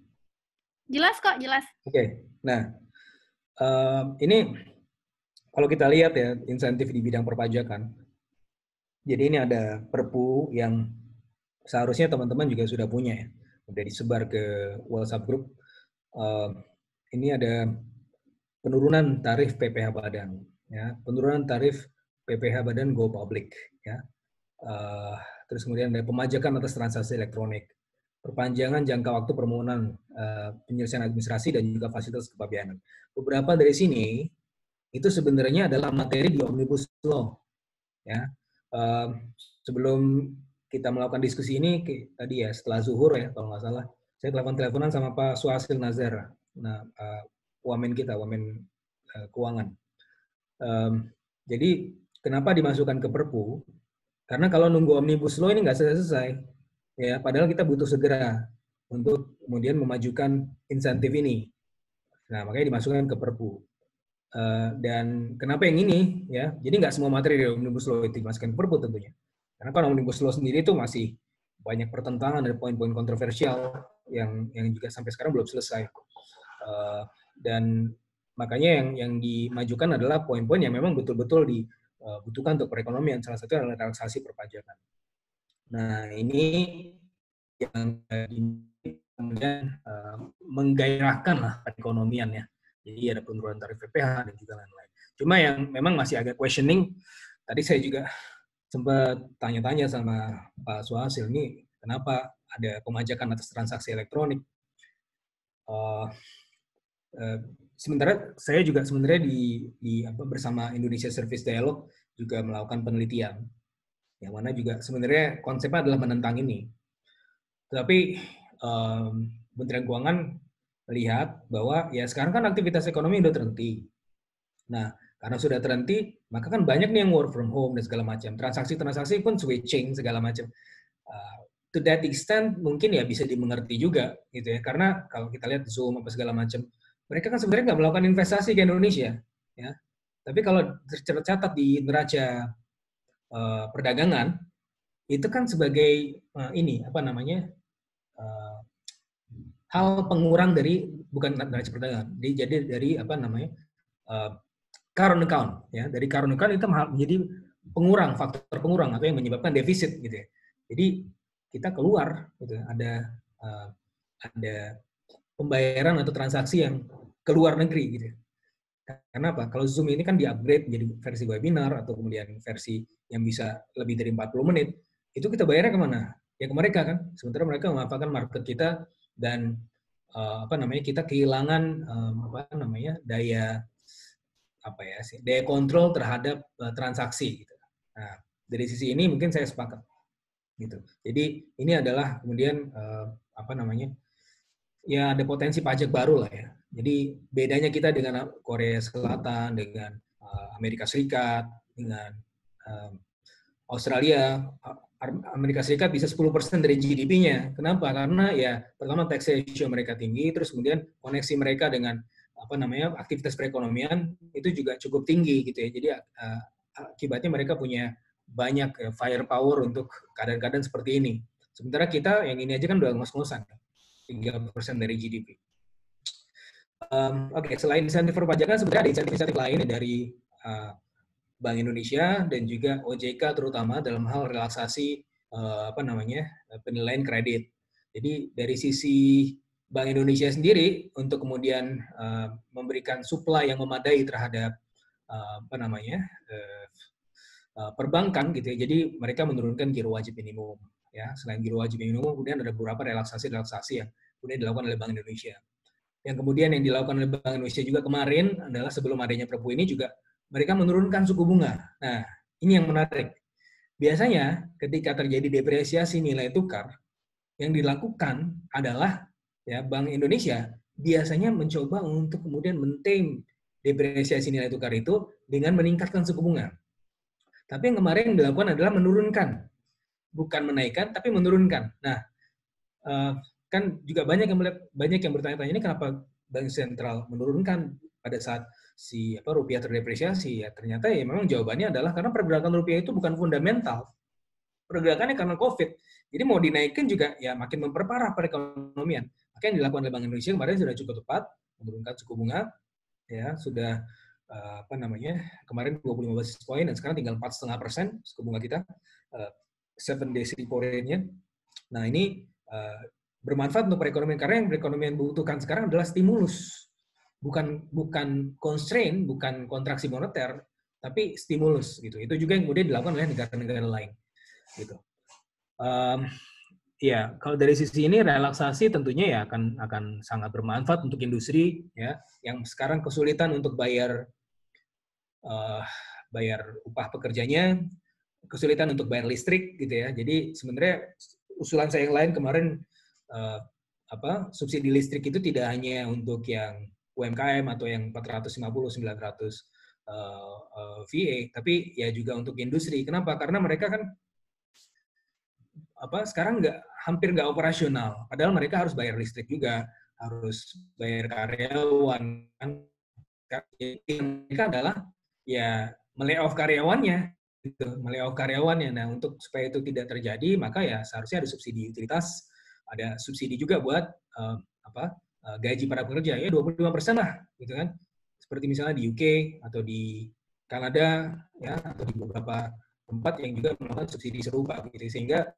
Jelas kok, jelas. Oke. Okay. Nah, uh, ini kalau kita lihat ya insentif di bidang perpajakan, jadi ini ada perpu yang seharusnya teman-teman juga sudah punya ya, udah disebar ke WhatsApp group. Uh, ini ada penurunan tarif PPh Badan, ya, penurunan tarif PPh Badan Go Public, ya. Uh, terus kemudian ada pemajakan atas transaksi elektronik, perpanjangan jangka waktu permohonan uh, penyelesaian administrasi dan juga fasilitas kepabianan. Beberapa dari sini itu sebenarnya adalah materi di omnibus law. Ya, uh, sebelum kita melakukan diskusi ini tadi ya setelah zuhur ya kalau nggak salah, saya telepon teleponan sama Pak Suhasil Nazar, nah uh, wamen kita, wamen uh, keuangan. Um, jadi kenapa dimasukkan ke Perpu? Karena kalau nunggu omnibus law ini nggak selesai, ya padahal kita butuh segera untuk kemudian memajukan insentif ini. Nah makanya dimasukkan ke Perpu. Uh, dan kenapa yang ini ya? Jadi nggak semua materi dari omnibus law itu dimasukkan perpu tentunya. Karena kan omnibus law sendiri itu masih banyak pertentangan dan poin-poin kontroversial yang yang juga sampai sekarang belum selesai. Uh, dan makanya yang yang dimajukan adalah poin-poin yang memang betul-betul dibutuhkan untuk perekonomian. Salah satu adalah relaksasi perpajakan. Nah ini yang kemudian uh, menggairahkan lah perekonomian ya jadi ada penurunan tarif PPH dan juga lain-lain. Cuma yang memang masih agak questioning, tadi saya juga sempat tanya-tanya sama Pak Suhasil ini kenapa ada pemajakan atas transaksi elektronik. Uh, uh, sementara saya juga sebenarnya di, di apa, bersama Indonesia Service Dialog juga melakukan penelitian yang mana juga sebenarnya konsepnya adalah menentang ini. Tapi um, Kementerian Keuangan melihat bahwa ya sekarang kan aktivitas ekonomi udah terhenti. Nah, karena sudah terhenti, maka kan banyak nih yang work from home dan segala macam. Transaksi-transaksi pun switching segala macam. Uh, to that extent mungkin ya bisa dimengerti juga gitu ya. Karena kalau kita lihat Zoom apa segala macam mereka kan sebenarnya nggak melakukan investasi ke Indonesia, ya. Tapi kalau tercatat di neraca uh, perdagangan, itu kan sebagai uh, ini apa namanya hal pengurang dari bukan neraca perdagangan, jadi dari apa namanya uh, current account, ya. Dari current account itu menjadi pengurang, faktor pengurang atau yang menyebabkan defisit gitu ya. Jadi kita keluar gitu ada uh, ada pembayaran atau transaksi yang ke luar negeri gitu. Karena apa? Kalau Zoom ini kan di-upgrade menjadi versi webinar atau kemudian versi yang bisa lebih dari 40 menit, itu kita bayarnya ke mana? Ya ke mereka kan. Sementara mereka memanfaatkan market kita dan uh, apa namanya kita kehilangan um, apa namanya daya apa ya sih daya kontrol terhadap uh, transaksi. Gitu. Nah dari sisi ini mungkin saya sepakat gitu. Jadi ini adalah kemudian uh, apa namanya ya ada potensi pajak baru lah ya. Jadi bedanya kita dengan Korea Selatan, dengan uh, Amerika Serikat, dengan uh, Australia, Amerika Serikat bisa 10% dari GDP-nya. Kenapa? Karena ya pertama tax ratio mereka tinggi, terus kemudian koneksi mereka dengan apa namanya aktivitas perekonomian itu juga cukup tinggi gitu ya. Jadi uh, akibatnya mereka punya banyak uh, firepower untuk keadaan-keadaan seperti ini. Sementara kita yang ini aja kan udah ngos-ngosan. 3% dari GDP. Um, Oke, okay, selain insentif perpajakan sebenarnya ada insentif-insentif lain dari uh, Bank Indonesia dan juga OJK terutama dalam hal relaksasi uh, apa namanya penilaian kredit. Jadi dari sisi Bank Indonesia sendiri untuk kemudian uh, memberikan supply yang memadai terhadap uh, apa namanya perbankan gitu ya. Jadi mereka menurunkan giro wajib minimum ya selain giro wajib minimum kemudian ada beberapa relaksasi relaksasi yang kemudian dilakukan oleh Bank Indonesia yang kemudian yang dilakukan oleh Bank Indonesia juga kemarin adalah sebelum adanya Perpu ini juga mereka menurunkan suku bunga nah ini yang menarik biasanya ketika terjadi depresiasi nilai tukar yang dilakukan adalah ya Bank Indonesia biasanya mencoba untuk kemudian maintain depresiasi nilai tukar itu dengan meningkatkan suku bunga. Tapi yang kemarin yang dilakukan adalah menurunkan bukan menaikkan tapi menurunkan. Nah, uh, kan juga banyak yang banyak yang bertanya-tanya ini kenapa bank sentral menurunkan pada saat si apa rupiah terdepresiasi ya. Ternyata ya memang jawabannya adalah karena pergerakan rupiah itu bukan fundamental. Pergerakannya karena covid. Jadi mau dinaikkan juga ya makin memperparah perekonomian. Maka yang dilakukan oleh bank Indonesia kemarin sudah cukup tepat menurunkan suku bunga ya sudah uh, apa namanya kemarin 25 basis point dan sekarang tinggal empat setengah persen suku bunga kita uh, seven days repo rate-nya. Nah ini uh, bermanfaat untuk perekonomian karena yang perekonomian butuhkan sekarang adalah stimulus, bukan bukan constraint, bukan kontraksi moneter, tapi stimulus gitu. Itu juga yang kemudian dilakukan oleh negara-negara lain. Gitu. Um, ya kalau dari sisi ini relaksasi tentunya ya akan akan sangat bermanfaat untuk industri ya yang sekarang kesulitan untuk bayar uh, bayar upah pekerjanya kesulitan untuk bayar listrik gitu ya. Jadi sebenarnya usulan saya yang lain kemarin uh, apa subsidi listrik itu tidak hanya untuk yang UMKM atau yang 450 900 uh, VA, tapi ya juga untuk industri. Kenapa? Karena mereka kan apa sekarang nggak hampir nggak operasional. Padahal mereka harus bayar listrik juga, harus bayar karyawan. Kan mereka adalah ya melay-off karyawannya gitu, melayoff karyawannya. Nah, untuk supaya itu tidak terjadi, maka ya seharusnya ada subsidi utilitas, ada subsidi juga buat uh, apa uh, gaji para pekerja ya 25 persen lah, gitu kan. Seperti misalnya di UK atau di Kanada ya atau di beberapa tempat yang juga melakukan subsidi serupa gitu sehingga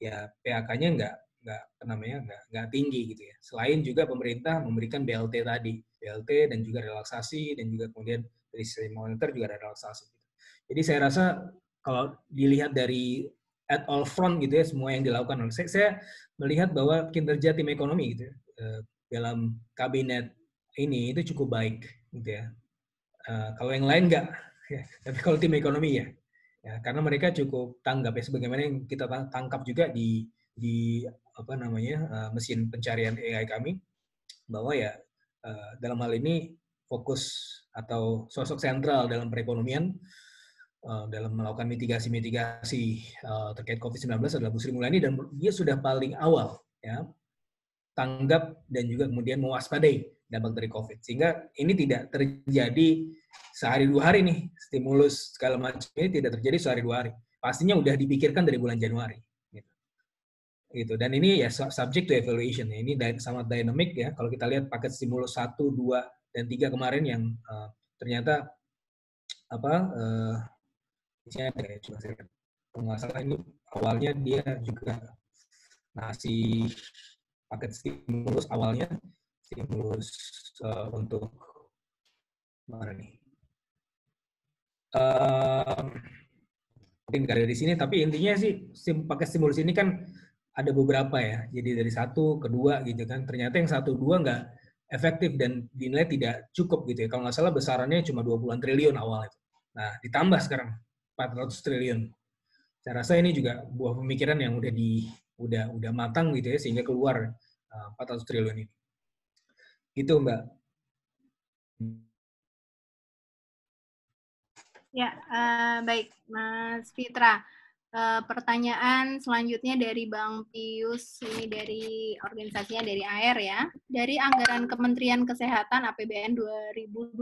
ya PHK-nya nggak nggak namanya nggak nggak tinggi gitu ya. Selain juga pemerintah memberikan BLT tadi, BLT dan juga relaksasi dan juga kemudian dari sisi moneter juga ada relaksasi. Jadi saya rasa kalau dilihat dari at all front gitu ya semua yang dilakukan oleh saya, saya melihat bahwa kinerja tim ekonomi gitu ya, eh, dalam kabinet ini itu cukup baik gitu ya. Uh, kalau yang lain enggak, ya. tapi kalau tim ekonomi ya, ya karena mereka cukup tanggap ya sebagaimana yang kita tangkap juga di di apa namanya uh, mesin pencarian AI kami bahwa ya uh, dalam hal ini fokus atau sosok sentral dalam perekonomian dalam melakukan mitigasi-mitigasi terkait COVID-19 adalah Bu Sri Mulyani dan dia sudah paling awal ya tanggap dan juga kemudian mewaspadai dampak dari COVID. Sehingga ini tidak terjadi sehari dua hari nih, stimulus segala macam ini tidak terjadi sehari dua hari. Pastinya udah dipikirkan dari bulan Januari. Gitu. gitu. Dan ini ya subject to evaluation. Ya. Ini sangat dynamic ya. Kalau kita lihat paket stimulus 1, 2, dan 3 kemarin yang uh, ternyata apa uh, saya coba saya nggak salah ini awalnya dia juga ngasih paket stimulus awalnya stimulus uh, untuk mana nih? Mungkin nggak ada di sini tapi intinya sih sim, paket stimulus ini kan ada beberapa ya. Jadi dari satu kedua gitu kan. Ternyata yang satu dua nggak efektif dan dinilai tidak cukup gitu ya. Kalau nggak salah besarannya cuma 20-an triliun awal itu. Nah ditambah sekarang 400 triliun. Saya rasa ini juga buah pemikiran yang udah di udah udah matang gitu ya sehingga keluar uh, 400 triliun ini itu Mbak. Ya, uh, baik Mas Fitra. Uh, pertanyaan selanjutnya dari Bang Pius, ini dari organisasinya dari AIR ya. Dari anggaran Kementerian Kesehatan APBN 2020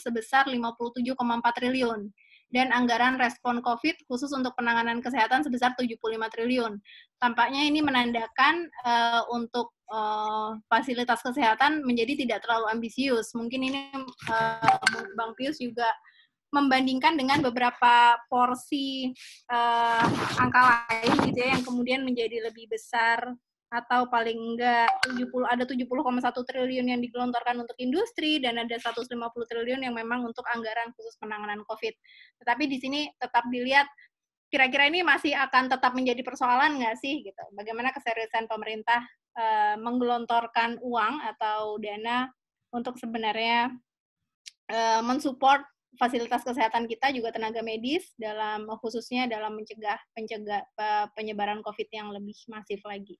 sebesar 57,4 triliun dan anggaran respon COVID khusus untuk penanganan kesehatan sebesar 75 triliun. Tampaknya ini menandakan uh, untuk uh, fasilitas kesehatan menjadi tidak terlalu ambisius. Mungkin ini uh, Bang Pius juga membandingkan dengan beberapa porsi uh, angka lain gitu ya yang kemudian menjadi lebih besar atau paling enggak 70 ada 70,1 triliun yang digelontorkan untuk industri dan ada 150 triliun yang memang untuk anggaran khusus penanganan Covid. Tetapi di sini tetap dilihat kira-kira ini masih akan tetap menjadi persoalan nggak sih gitu. Bagaimana keseriusan pemerintah uh, menggelontorkan uang atau dana untuk sebenarnya uh, mensupport fasilitas kesehatan kita juga tenaga medis dalam khususnya dalam mencegah pencegah penyebaran COVID yang lebih masif lagi.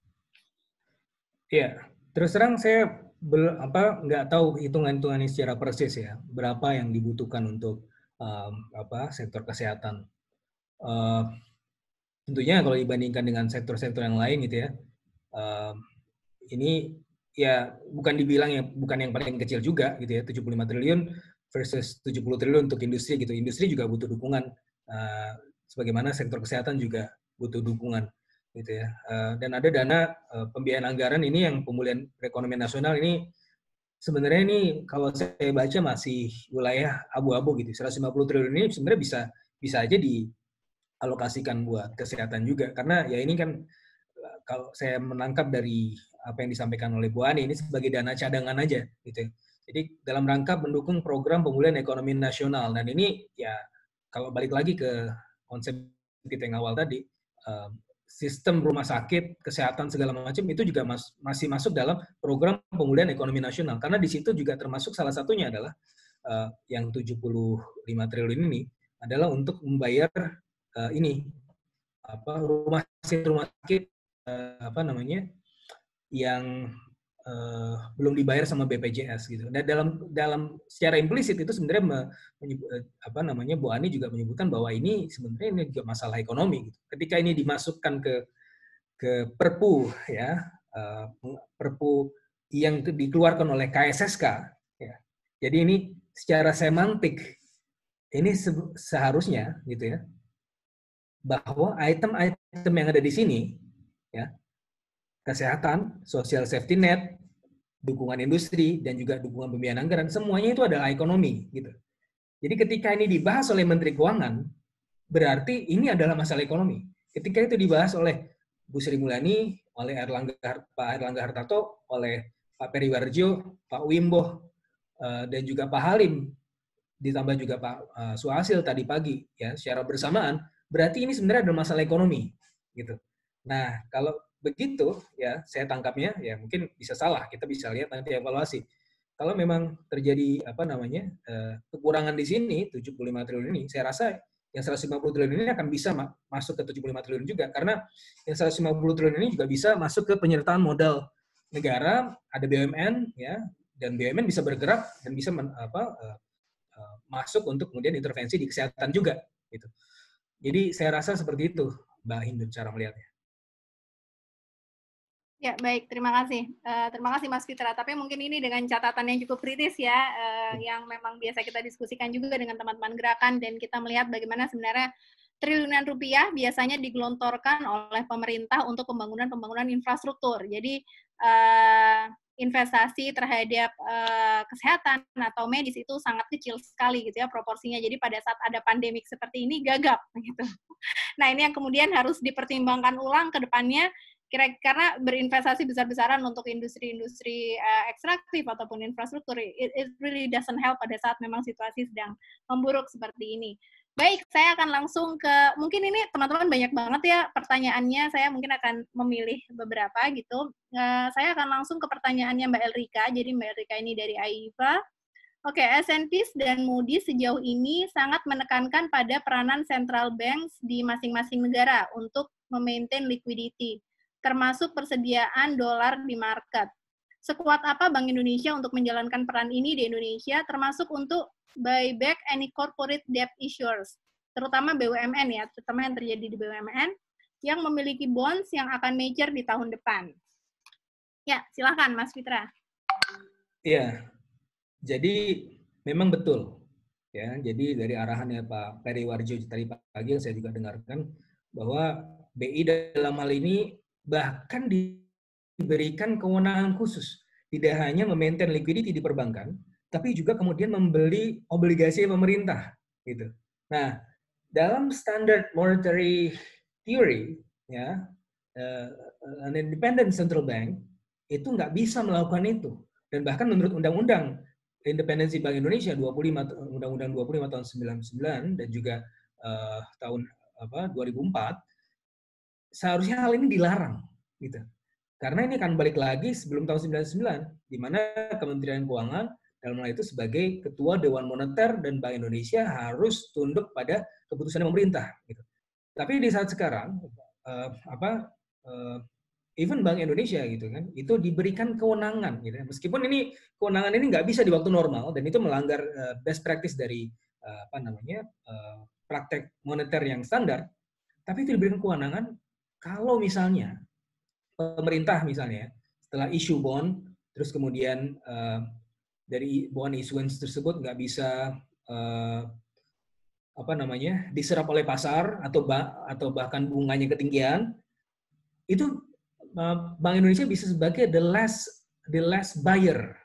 Iya, terus terang saya bel, apa nggak tahu hitungan-hitungannya secara persis ya berapa yang dibutuhkan untuk um, apa sektor kesehatan. Uh, tentunya kalau dibandingkan dengan sektor-sektor yang lain gitu ya, uh, ini ya bukan dibilang ya bukan yang paling kecil juga gitu ya 75 triliun versus 70 triliun untuk industri gitu. Industri juga butuh dukungan uh, sebagaimana sektor kesehatan juga butuh dukungan gitu ya. Uh, dan ada dana uh, pembiayaan anggaran ini yang pemulihan perekonomian nasional ini sebenarnya ini kalau saya baca masih wilayah abu-abu gitu. 150 triliun ini sebenarnya bisa bisa aja dialokasikan buat kesehatan juga karena ya ini kan kalau saya menangkap dari apa yang disampaikan oleh Bu Ani ini sebagai dana cadangan aja gitu. Ya. Jadi dalam rangka mendukung program pemulihan ekonomi nasional dan ini ya kalau balik lagi ke konsep kita yang awal tadi sistem rumah sakit, kesehatan segala macam itu juga mas, masih masuk dalam program pemulihan ekonomi nasional. Karena di situ juga termasuk salah satunya adalah uh, yang 75 triliun ini adalah untuk membayar uh, ini apa rumah sakit rumah sakit uh, apa namanya yang uh, belum dibayar sama BPJS gitu. Dan dalam dalam secara implisit itu sebenarnya me, menyebut, eh, apa namanya Bu Ani juga menyebutkan bahwa ini sebenarnya ini juga masalah ekonomi gitu. Ketika ini dimasukkan ke ke Perpu ya, uh, Perpu yang dikeluarkan oleh KSSK ya. Jadi ini secara semantik ini se seharusnya gitu ya bahwa item-item yang ada di sini ya kesehatan, social safety net, dukungan industri, dan juga dukungan pembiayaan anggaran, semuanya itu adalah ekonomi. gitu. Jadi ketika ini dibahas oleh Menteri Keuangan, berarti ini adalah masalah ekonomi. Ketika itu dibahas oleh Bu Sri Mulyani, oleh Erlangga, Pak Erlangga Hartarto, oleh Pak Peri Warjo, Pak Wimbo, eh, dan juga Pak Halim, ditambah juga Pak eh, Suhasil tadi pagi, ya secara bersamaan, berarti ini sebenarnya adalah masalah ekonomi, gitu. Nah, kalau begitu ya saya tangkapnya ya mungkin bisa salah kita bisa lihat nanti evaluasi. Kalau memang terjadi apa namanya uh, kekurangan di sini 75 triliun ini saya rasa yang 150 triliun ini akan bisa ma masuk ke 75 triliun juga karena yang 150 triliun ini juga bisa masuk ke penyertaan modal negara ada BUMN ya dan BUMN bisa bergerak dan bisa men, apa uh, uh, masuk untuk kemudian intervensi di kesehatan juga gitu. Jadi saya rasa seperti itu Mbak Hindu cara melihatnya Ya, baik. Terima kasih. Uh, terima kasih Mas Fitra. Tapi mungkin ini dengan catatan yang cukup kritis ya, uh, yang memang biasa kita diskusikan juga dengan teman-teman gerakan dan kita melihat bagaimana sebenarnya triliunan rupiah biasanya digelontorkan oleh pemerintah untuk pembangunan-pembangunan infrastruktur. Jadi uh, investasi terhadap uh, kesehatan atau medis itu sangat kecil sekali gitu ya proporsinya. Jadi pada saat ada pandemik seperti ini gagap gitu. Nah, ini yang kemudian harus dipertimbangkan ulang ke depannya kira karena berinvestasi besar-besaran untuk industri-industri uh, ekstraktif ataupun infrastruktur it, it really doesn't help pada saat memang situasi sedang memburuk seperti ini. Baik, saya akan langsung ke mungkin ini teman-teman banyak banget ya pertanyaannya. Saya mungkin akan memilih beberapa gitu. Uh, saya akan langsung ke pertanyaannya Mbak Elrika. Jadi Mbak Elrika ini dari AIFA. Oke, okay, S&P dan Moody's sejauh ini sangat menekankan pada peranan central banks di masing-masing negara untuk memaintain liquidity termasuk persediaan dolar di market. Sekuat apa Bank Indonesia untuk menjalankan peran ini di Indonesia, termasuk untuk buyback any corporate debt issuers, terutama BUMN ya, terutama yang terjadi di BUMN, yang memiliki bonds yang akan mature di tahun depan. Ya, silahkan Mas Fitra. Iya, jadi memang betul. ya. Jadi dari arahannya Pak Peri Warjo tadi pagi yang saya juga dengarkan, bahwa BI dalam hal ini bahkan diberikan kewenangan khusus. Tidak hanya memaintain liquidity di perbankan, tapi juga kemudian membeli obligasi pemerintah. Gitu. Nah, dalam standard monetary theory, ya, uh, an independent central bank itu nggak bisa melakukan itu. Dan bahkan menurut undang-undang independensi Bank Indonesia 25 Undang-Undang 25 tahun 99 dan juga uh, tahun apa 2004 seharusnya hal ini dilarang gitu. Karena ini akan balik lagi sebelum tahun 99 di mana Kementerian Keuangan dalam hal itu sebagai ketua Dewan Moneter dan Bank Indonesia harus tunduk pada keputusan pemerintah gitu. Tapi di saat sekarang uh, apa uh, even Bank Indonesia gitu kan itu diberikan kewenangan gitu meskipun ini kewenangan ini nggak bisa di waktu normal dan itu melanggar uh, best practice dari uh, apa namanya uh, praktek moneter yang standar tapi itu diberikan kewenangan kalau misalnya pemerintah misalnya setelah isu bond terus kemudian uh, dari bond issuance tersebut nggak bisa uh, apa namanya diserap oleh pasar atau bah, atau bahkan bunganya ketinggian itu uh, Bank Indonesia bisa sebagai the last the last buyer.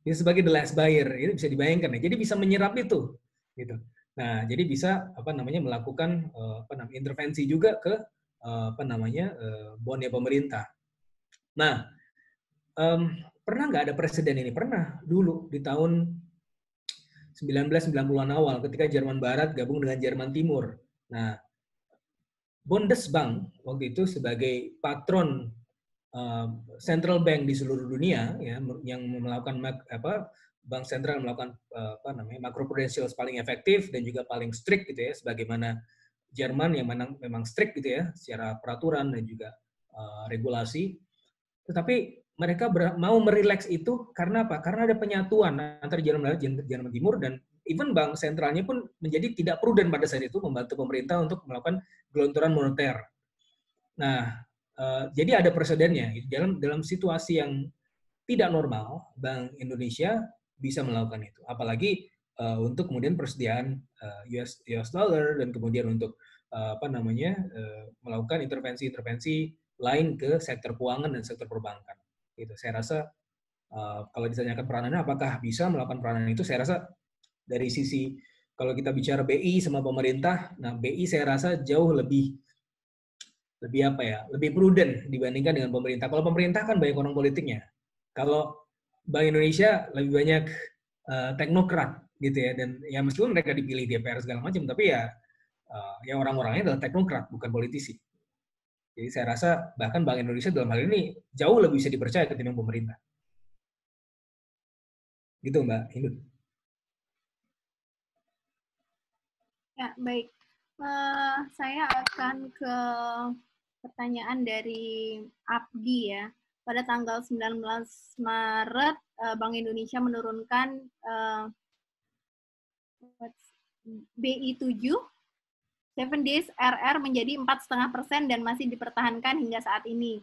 Bisa sebagai the last buyer. Itu bisa dibayangkan ya. Jadi bisa menyerap itu gitu. Nah jadi bisa apa namanya melakukan uh, apa namanya intervensi juga ke apa namanya uh, bondnya pemerintah. Nah, um, pernah nggak ada presiden ini? Pernah dulu di tahun 1990-an awal ketika Jerman Barat gabung dengan Jerman Timur. Nah, Bundesbank waktu itu sebagai patron uh, central bank di seluruh dunia ya yang melakukan apa bank sentral melakukan uh, apa namanya macroprudential paling efektif dan juga paling strict gitu ya sebagaimana Jerman yang memang memang strict gitu ya secara peraturan dan juga uh, regulasi. Tetapi mereka ber, mau merileks itu karena apa? Karena ada penyatuan antara Jerman dan Jerman Timur dan even bank sentralnya pun menjadi tidak prudent pada saat itu membantu pemerintah untuk melakukan gelontoran moneter. Nah, uh, jadi ada presidennya dalam dalam situasi yang tidak normal, Bank Indonesia bisa melakukan itu. Apalagi uh, untuk kemudian persediaan uh, US US dollar dan kemudian untuk uh, apa namanya uh, melakukan intervensi-intervensi lain ke sektor keuangan dan sektor perbankan. Gitu. Saya rasa uh, kalau ditanyakan peranannya apakah bisa melakukan peranan itu, saya rasa dari sisi kalau kita bicara BI sama pemerintah, nah BI saya rasa jauh lebih lebih apa ya, lebih prudent dibandingkan dengan pemerintah. Kalau pemerintah kan banyak orang politiknya. Kalau Bank Indonesia lebih banyak uh, teknokrat gitu ya. Dan ya meskipun mereka dipilih DPR segala macam tapi ya uh, ya orang-orangnya adalah teknokrat bukan politisi. Jadi saya rasa bahkan Bank Indonesia dalam hal ini jauh lebih bisa dipercaya ketimbang pemerintah. Gitu Mbak Hindu. Ya baik. Uh, saya akan ke pertanyaan dari Abdi ya. Pada tanggal 19 Maret uh, Bank Indonesia menurunkan uh, BI 7 7 days RR menjadi 4,5 persen dan masih dipertahankan hingga saat ini.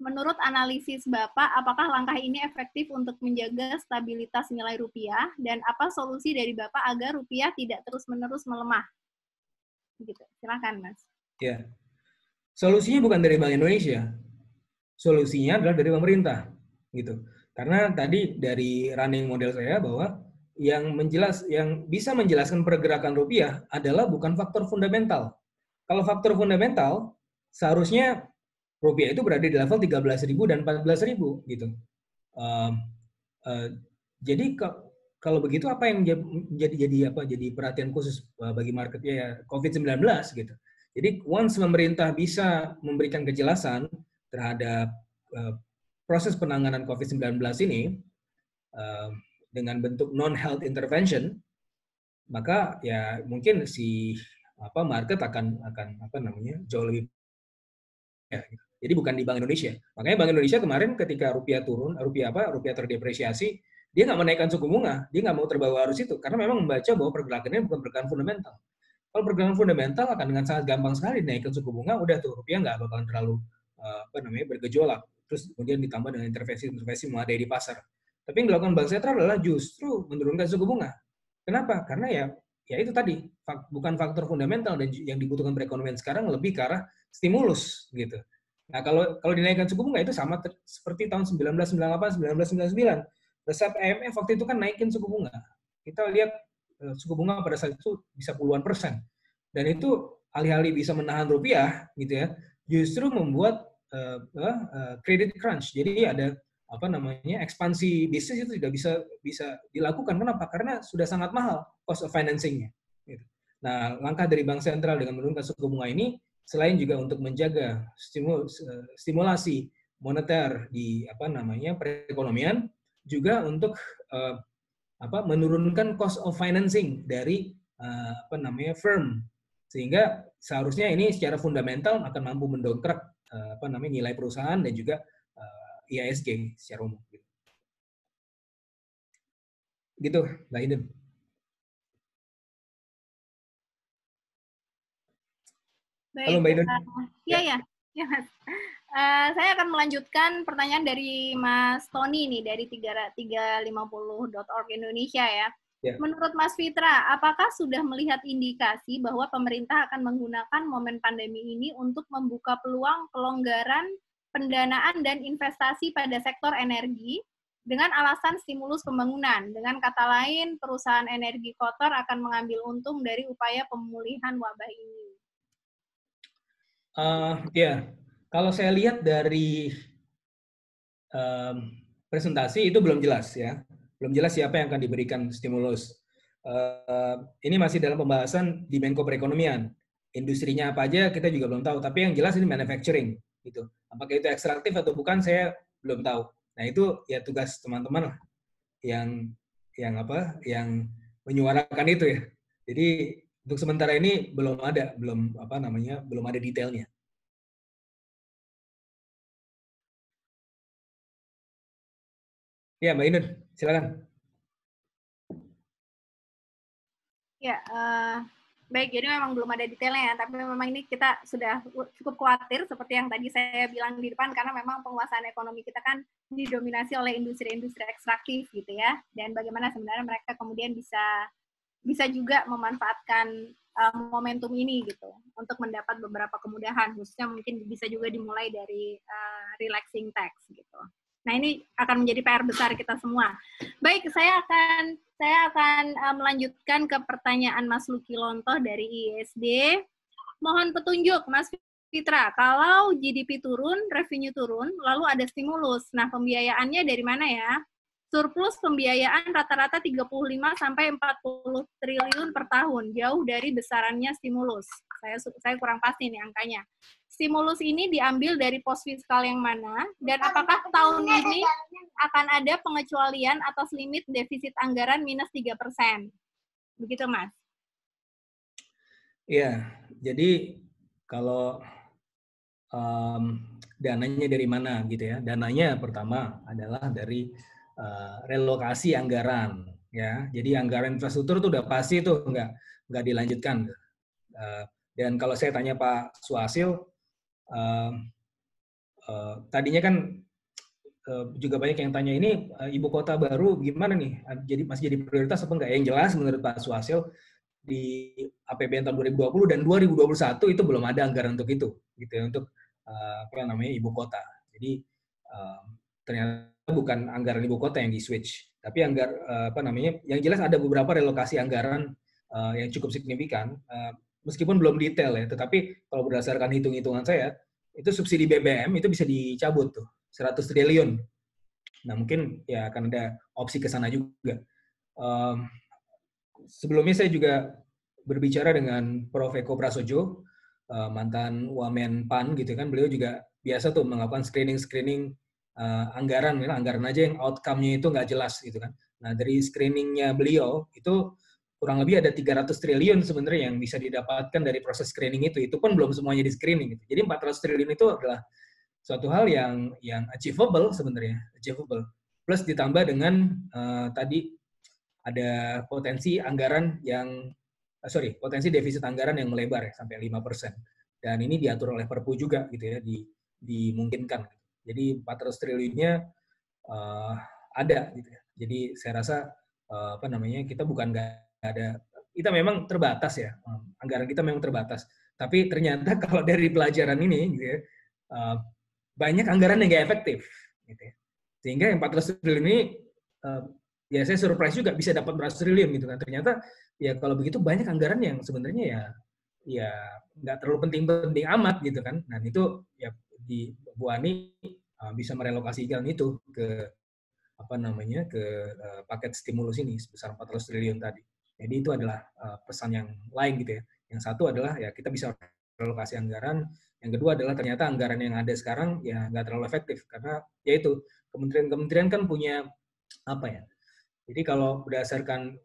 menurut analisis Bapak, apakah langkah ini efektif untuk menjaga stabilitas nilai rupiah dan apa solusi dari Bapak agar rupiah tidak terus-menerus melemah? Gitu. Silakan, Mas. Ya. Solusinya bukan dari Bank Indonesia. Solusinya adalah dari pemerintah, gitu. Karena tadi dari running model saya bahwa yang menjelas yang bisa menjelaskan pergerakan rupiah adalah bukan faktor fundamental. Kalau faktor fundamental seharusnya rupiah itu berada di level 13.000 dan 14.000 gitu. Uh, uh, jadi kalau begitu apa yang jadi jadi apa jadi perhatian khusus uh, bagi market ya COVID-19 gitu. Jadi once pemerintah bisa memberikan kejelasan terhadap uh, proses penanganan COVID-19 ini uh, dengan bentuk non health intervention maka ya mungkin si apa market akan akan apa namanya jauh lebih ya, gitu. Jadi bukan di Bank Indonesia. Makanya Bank Indonesia kemarin ketika rupiah turun, rupiah apa, rupiah terdepresiasi, dia nggak menaikkan suku bunga, dia nggak mau terbawa arus itu, karena memang membaca bahwa pergerakannya bukan pergerakan fundamental. Kalau pergerakan fundamental akan dengan sangat gampang sekali naikkan suku bunga, udah tuh rupiah nggak bakalan terlalu eh, apa namanya bergejolak. Terus kemudian ditambah dengan intervensi-intervensi memadai di pasar. Tapi yang dilakukan Bank Sentral adalah justru menurunkan suku bunga. Kenapa? Karena ya ya itu tadi bukan faktor fundamental dan yang dibutuhkan perekonomian sekarang lebih ke arah stimulus gitu. Nah, kalau kalau dinaikkan suku bunga itu sama seperti tahun 1998, 1999. Resep IMF waktu itu kan naikin suku bunga. Kita lihat uh, suku bunga pada saat itu bisa puluhan persen. Dan itu alih-alih bisa menahan rupiah gitu ya, justru membuat uh, uh, credit crunch. Jadi ada apa namanya ekspansi bisnis itu tidak bisa bisa dilakukan. Kenapa? Karena sudah sangat mahal cost of financingnya. Gitu. Nah, langkah dari bank sentral dengan menurunkan suku bunga ini selain juga untuk menjaga stimulasi moneter di apa namanya perekonomian juga untuk uh, apa menurunkan cost of financing dari uh, apa namanya firm sehingga seharusnya ini secara fundamental akan mampu mendongkrak uh, apa namanya nilai perusahaan dan juga IISG secara umum gitu, gitu Mbak Iden. Baik, Halo Mbak Ida. Uh, ya, ya. ya Mas. Uh, saya akan melanjutkan pertanyaan dari Mas Tony nih dari 350.org Indonesia ya. ya. Menurut Mas Fitra, apakah sudah melihat indikasi bahwa pemerintah akan menggunakan momen pandemi ini untuk membuka peluang pelonggaran pendanaan dan investasi pada sektor energi dengan alasan stimulus pembangunan. Dengan kata lain, perusahaan energi kotor akan mengambil untung dari upaya pemulihan wabah ini. Uh, ya, kalau saya lihat dari um, presentasi itu belum jelas ya, belum jelas siapa yang akan diberikan stimulus. Uh, ini masih dalam pembahasan di Menko Perekonomian. Industrinya apa aja kita juga belum tahu, tapi yang jelas ini manufacturing gitu. Apakah itu ekstraktif atau bukan saya belum tahu. Nah itu ya tugas teman-teman lah yang yang apa yang menyuarakan itu ya. Jadi untuk sementara ini belum ada, belum apa namanya, belum ada detailnya. Ya, Mbak Inun, silakan. Ya, uh, baik. Jadi memang belum ada detailnya ya, tapi memang ini kita sudah cukup khawatir seperti yang tadi saya bilang di depan karena memang penguasaan ekonomi kita kan didominasi oleh industri-industri ekstraktif gitu ya. Dan bagaimana sebenarnya mereka kemudian bisa bisa juga memanfaatkan uh, momentum ini gitu untuk mendapat beberapa kemudahan khususnya mungkin bisa juga dimulai dari uh, relaxing tax gitu. Nah ini akan menjadi PR besar kita semua. Baik, saya akan saya akan uh, melanjutkan ke pertanyaan Mas Luki Lontoh dari ISD. Mohon petunjuk Mas Fitra, kalau GDP turun, revenue turun, lalu ada stimulus. Nah, pembiayaannya dari mana ya? surplus pembiayaan rata-rata 35 sampai 40 triliun per tahun, jauh dari besarannya stimulus. Saya saya kurang pasti nih angkanya. Stimulus ini diambil dari pos fiskal yang mana dan apakah tahun ini akan ada pengecualian atas limit defisit anggaran minus 3%? Begitu, Mas. Iya, jadi kalau um, dananya dari mana gitu ya? Dananya pertama adalah dari Eh, relokasi anggaran ya jadi anggaran infrastruktur itu udah pasti tuh nggak nggak dilanjutkan uh, dan kalau saya tanya Pak Suasil uh, tadinya kan uh, juga banyak yang tanya ini uh, ibu kota baru gimana nih? Jadi masih jadi prioritas apa enggak? Yang jelas menurut Pak Suhasil di APBN tahun 2020 dan 2021 itu belum ada anggaran untuk itu, gitu ya, untuk uh, apa namanya ibu kota. Jadi uh, ternyata bukan anggaran ibu kota yang di switch, tapi anggar uh, apa namanya? Yang jelas ada beberapa relokasi anggaran uh, yang cukup signifikan, uh, meskipun belum detail ya, tetapi kalau berdasarkan hitung-hitungan saya, itu subsidi BBM itu bisa dicabut tuh 100 triliun. Nah mungkin ya akan ada opsi ke sana juga. Um, sebelumnya saya juga berbicara dengan Prof. Eko Prasojo, uh, mantan Wamen PAN gitu kan, beliau juga biasa tuh melakukan screening-screening uh, anggaran, anggaran aja yang outcome-nya itu nggak jelas gitu kan. Nah dari screeningnya beliau itu kurang lebih ada 300 triliun sebenarnya yang bisa didapatkan dari proses screening itu. Itu pun belum semuanya di screening. Gitu. Jadi 400 triliun itu adalah suatu hal yang yang achievable sebenarnya, achievable. Plus ditambah dengan uh, tadi ada potensi anggaran yang uh, sorry potensi defisit anggaran yang melebar ya, sampai 5 dan ini diatur oleh Perpu juga gitu ya di, dimungkinkan jadi 400 triliunnya uh, ada gitu ya jadi saya rasa apa namanya kita bukan nggak ada kita memang terbatas ya anggaran kita memang terbatas tapi ternyata kalau dari pelajaran ini gitu ya banyak anggaran yang nggak efektif gitu ya sehingga yang 400 triliun ini ya saya surprise juga bisa dapat beratus triliun gitu kan. Ternyata ya kalau begitu banyak anggaran yang sebenarnya ya ya nggak terlalu penting-penting amat gitu kan. Dan itu ya di Bu Ani bisa merelokasikan itu ke apa namanya ke uh, paket stimulus ini sebesar 400 triliun tadi. Jadi itu adalah uh, pesan yang lain gitu ya. Yang satu adalah ya kita bisa relokasi anggaran. Yang kedua adalah ternyata anggaran yang ada sekarang ya nggak terlalu efektif karena yaitu kementerian-kementerian kan punya apa ya jadi kalau berdasarkan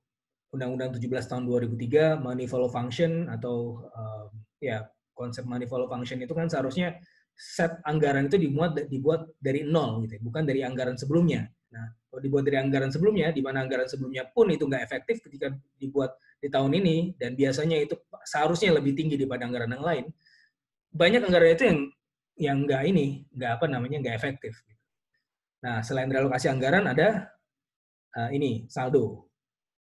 Undang-Undang 17 tahun 2003 money follow function atau uh, ya konsep money follow function itu kan seharusnya set anggaran itu dibuat dibuat dari nol gitu, ya, bukan dari anggaran sebelumnya. Nah, dibuat dari anggaran sebelumnya, di mana anggaran sebelumnya pun itu nggak efektif ketika dibuat di tahun ini dan biasanya itu seharusnya lebih tinggi daripada anggaran yang lain. Banyak anggaran itu yang yang nggak ini, nggak apa namanya, nggak efektif. Nah, selain relokasi anggaran ada uh, ini saldo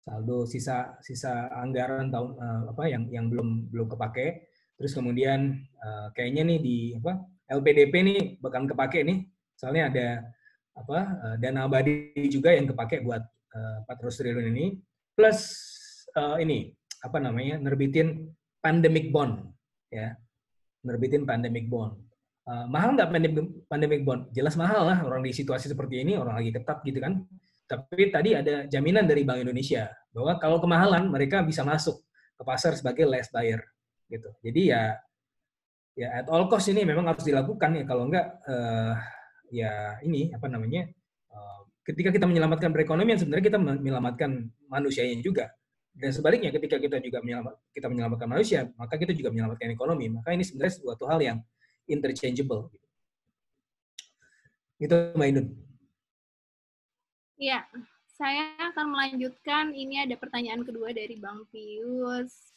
saldo sisa sisa anggaran tahun uh, apa yang yang belum belum kepake terus kemudian uh, kayaknya nih di apa LPDP nih bahkan kepake nih soalnya ada apa uh, dana abadi juga yang kepake buat uh, 400 triliun ini plus uh, ini apa namanya nerbitin pandemic bond ya. Nerbitin pandemic bond. Uh, mahal nggak pandemic pandemic bond? Jelas mahal lah orang di situasi seperti ini orang lagi ketat gitu kan. Tapi tadi ada jaminan dari Bank Indonesia bahwa kalau kemahalan mereka bisa masuk ke pasar sebagai last buyer gitu. Jadi ya ya at all cost ini memang harus dilakukan ya. Kalau enggak uh, ya ini apa namanya uh, ketika kita menyelamatkan perekonomian sebenarnya kita menyelamatkan manusianya juga dan sebaliknya ketika kita juga menyelamat, kita menyelamatkan manusia maka kita juga menyelamatkan ekonomi maka ini sebenarnya suatu hal yang interchangeable itu Mbak Indun. Iya, saya akan melanjutkan. Ini ada pertanyaan kedua dari Bang Pius.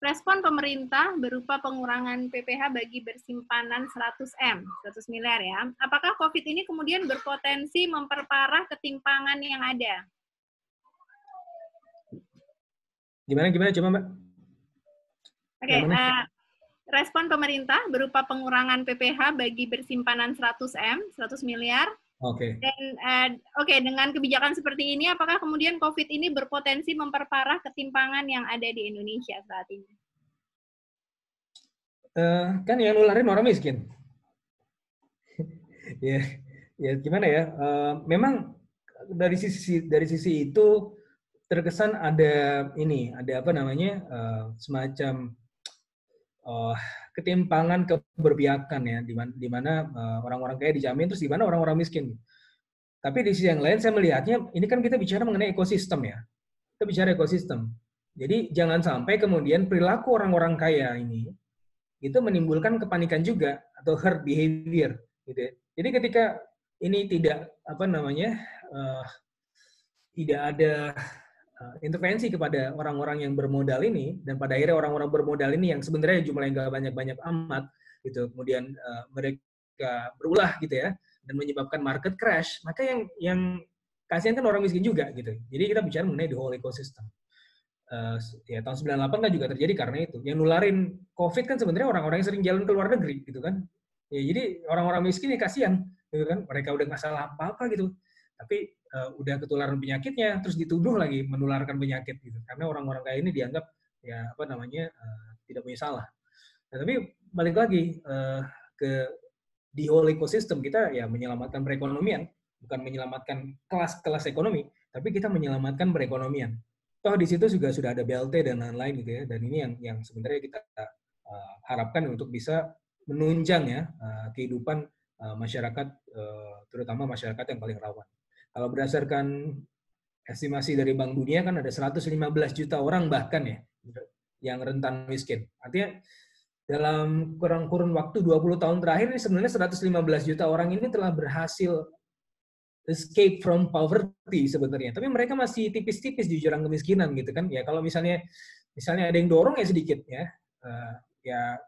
Respon pemerintah berupa pengurangan PPH bagi bersimpanan 100M, 100 miliar ya. Apakah COVID ini kemudian berpotensi memperparah ketimpangan yang ada? Gimana, gimana? Coba, Mbak. Oke, okay, uh, eh, respon pemerintah berupa pengurangan PPH bagi bersimpanan 100M, 100 miliar, Oke. Okay. Dan uh, oke okay, dengan kebijakan seperti ini, apakah kemudian COVID ini berpotensi memperparah ketimpangan yang ada di Indonesia saat ini? Uh, kan yang nularin orang miskin. ya, ya gimana ya? Uh, memang dari sisi dari sisi itu terkesan ada ini, ada apa namanya uh, semacam uh, ketimpangan keberpihakan ya, di mana, di mana uh, orang-orang kaya dijamin, terus di mana orang-orang miskin. Tapi di sisi yang lain saya melihatnya, ini kan kita bicara mengenai ekosistem ya. Kita bicara ekosistem. Jadi jangan sampai kemudian perilaku orang-orang kaya ini itu menimbulkan kepanikan juga atau herd behavior gitu ya. Jadi ketika ini tidak apa namanya uh, tidak ada Eh, intervensi kepada orang-orang yang bermodal ini dan pada akhirnya orang-orang bermodal ini yang sebenarnya jumlahnya nggak banyak-banyak amat gitu kemudian uh, mereka berulah gitu ya dan menyebabkan market crash, maka yang yang kasihan kan orang miskin juga gitu. Jadi kita bicara mengenai the whole ecosystem. Uh, ya tahun 98 kan juga terjadi karena itu. Yang nularin COVID kan sebenarnya orang-orang yang sering jalan ke luar negeri gitu kan. Ya jadi orang-orang miskin ya kasihan gitu kan. Mereka udah nggak salah apa-apa gitu. Tapi uh, udah ketularan penyakitnya terus dituduh lagi menularkan penyakit gitu. Karena orang-orang kayak ini dianggap ya apa namanya uh, tidak punya salah. Nah, tapi balik lagi uh, ke di whole ecosystem kita ya menyelamatkan perekonomian, bukan menyelamatkan kelas-kelas ekonomi, tapi kita menyelamatkan perekonomian. Toh di situ juga sudah ada BLT dan lain-lain gitu ya. Dan ini yang yang sebenarnya kita uh, harapkan untuk bisa menunjang ya kehidupan masyarakat, terutama masyarakat yang paling rawan. Kalau berdasarkan estimasi dari Bank Dunia kan ada 115 juta orang bahkan ya yang rentan miskin. Artinya dalam kurang kurun waktu 20 tahun terakhir ini sebenarnya 115 juta orang ini telah berhasil escape from poverty sebenarnya. Tapi mereka masih tipis-tipis di jurang kemiskinan gitu kan. Ya kalau misalnya misalnya ada yang dorong ya sedikit ya, uh, ya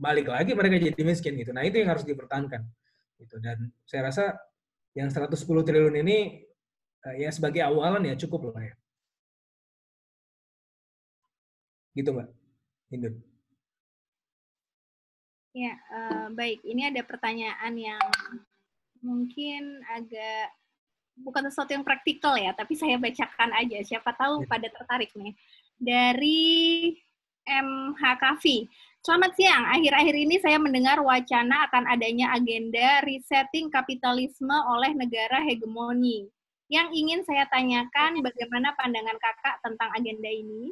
balik lagi mereka jadi miskin gitu. Nah itu yang harus dipertahankan. Gitu. Dan saya rasa yang 110 triliun ini uh, ya sebagai awalan ya cukup lah ya. Gitu mbak. Indun. Ya, uh, baik. Ini ada pertanyaan yang mungkin agak bukan sesuatu yang praktikal ya, tapi saya bacakan aja. Siapa tahu ya. pada tertarik nih. Dari MHKV. Selamat siang. Akhir-akhir ini saya mendengar wacana akan adanya agenda resetting kapitalisme oleh negara hegemoni. Yang ingin saya tanyakan bagaimana pandangan kakak tentang agenda ini?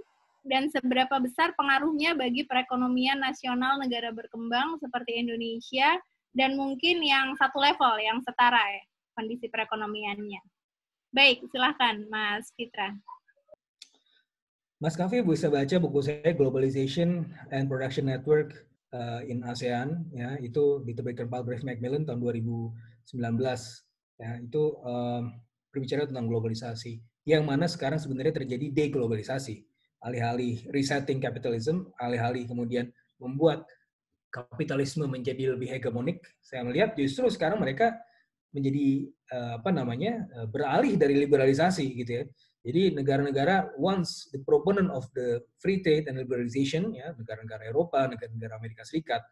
dan seberapa besar pengaruhnya bagi perekonomian nasional negara berkembang seperti Indonesia dan mungkin yang satu level, yang setara ya, kondisi perekonomiannya. Baik, silahkan Mas Fitra. Mas Kavi bisa baca buku saya Globalization and Production Network uh, in ASEAN ya. Itu diterbitkan Paul Graves Macmillan tahun 2019 ya. Itu um, berbicara tentang globalisasi yang mana sekarang sebenarnya terjadi deglobalisasi. Alih-alih resetting capitalism, alih-alih kemudian membuat kapitalisme menjadi lebih hegemonik, saya melihat justru sekarang mereka menjadi uh, apa namanya uh, beralih dari liberalisasi gitu ya. Jadi negara-negara once the proponent of the free trade and liberalization ya negara-negara Eropa, negara-negara Amerika Serikat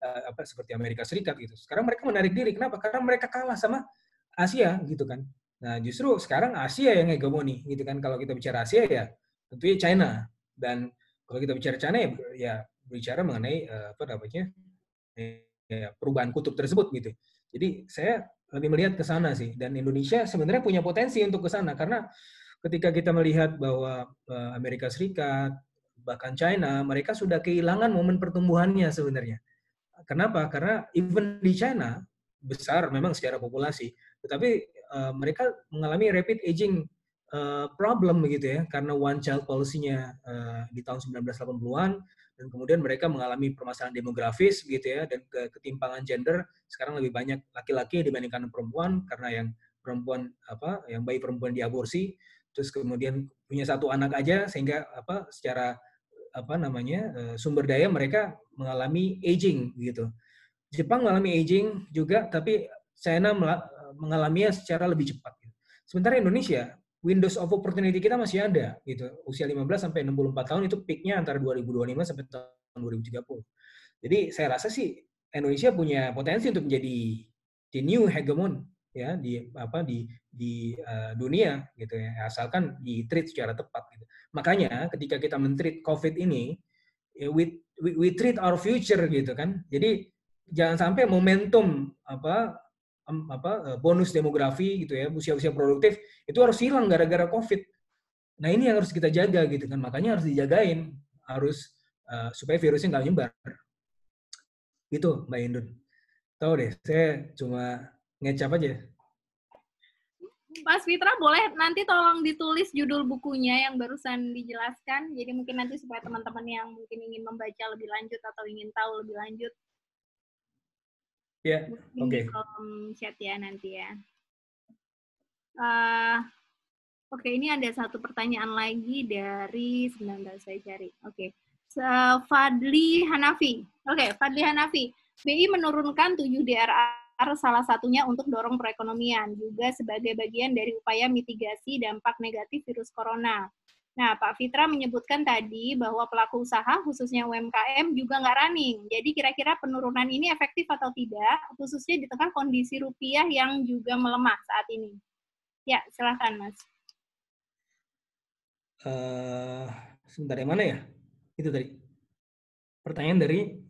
uh, apa seperti Amerika Serikat gitu. Sekarang mereka menarik diri. Kenapa? Karena mereka kalah sama Asia gitu kan. Nah, justru sekarang Asia yang hegemoni gitu kan. Kalau kita bicara Asia ya tentunya China dan kalau kita bicara China ya, ya bicara mengenai uh, apa namanya ya, perubahan kutub tersebut gitu. Jadi saya lebih melihat ke sana sih dan Indonesia sebenarnya punya potensi untuk ke sana karena ketika kita melihat bahwa uh, Amerika Serikat bahkan China mereka sudah kehilangan momen pertumbuhannya sebenarnya. Kenapa? Karena even di China besar memang secara populasi, tetapi uh, mereka mengalami rapid aging uh, problem begitu ya karena one child policy-nya uh, di tahun 1980-an dan kemudian mereka mengalami permasalahan demografis begitu ya dan ketimpangan gender sekarang lebih banyak laki-laki dibandingkan perempuan karena yang perempuan apa yang bayi perempuan diaborsi terus kemudian punya satu anak aja sehingga apa secara apa namanya uh, sumber daya mereka mengalami aging gitu. Jepang mengalami aging juga tapi China mengalaminya secara lebih cepat. Sementara Indonesia windows of opportunity kita masih ada gitu. Usia 15 sampai 64 tahun itu peaknya antara 2025 sampai tahun 2030. Jadi saya rasa sih Indonesia punya potensi untuk menjadi the new hegemon ya di apa di di uh, dunia gitu ya asalkan di treat secara tepat gitu. Makanya ketika kita mentreat COVID ini ya, we, we, we treat our future gitu kan. Jadi jangan sampai momentum apa apa eh, bonus demografi gitu ya usia-usia produktif itu harus hilang gara-gara covid. Nah ini yang harus kita jaga gitu kan. Makanya harus dijagain harus uh, supaya virusnya nggak nyebar. Gitu mbak Indun. Tahu deh saya cuma ngecap aja Mas Fitra boleh nanti tolong ditulis judul bukunya yang barusan dijelaskan. Jadi mungkin nanti supaya teman-teman yang mungkin ingin membaca lebih lanjut atau ingin tahu lebih lanjut Ya, yeah, oke. Okay. chat ya nanti ya. Uh, oke, okay, ini ada satu pertanyaan lagi dari sebentar saya cari. Oke. Okay. Fadli Hanafi. Oke, okay, Fadli Hanafi. BI menurunkan 7 DRA salah satunya untuk dorong perekonomian, juga sebagai bagian dari upaya mitigasi dampak negatif virus corona. Nah, Pak Fitra menyebutkan tadi bahwa pelaku usaha, khususnya UMKM, juga nggak running. Jadi kira-kira penurunan ini efektif atau tidak, khususnya di tengah kondisi rupiah yang juga melemah saat ini. Ya, silahkan Mas. Uh, sebentar, yang mana ya? Itu tadi. Pertanyaan dari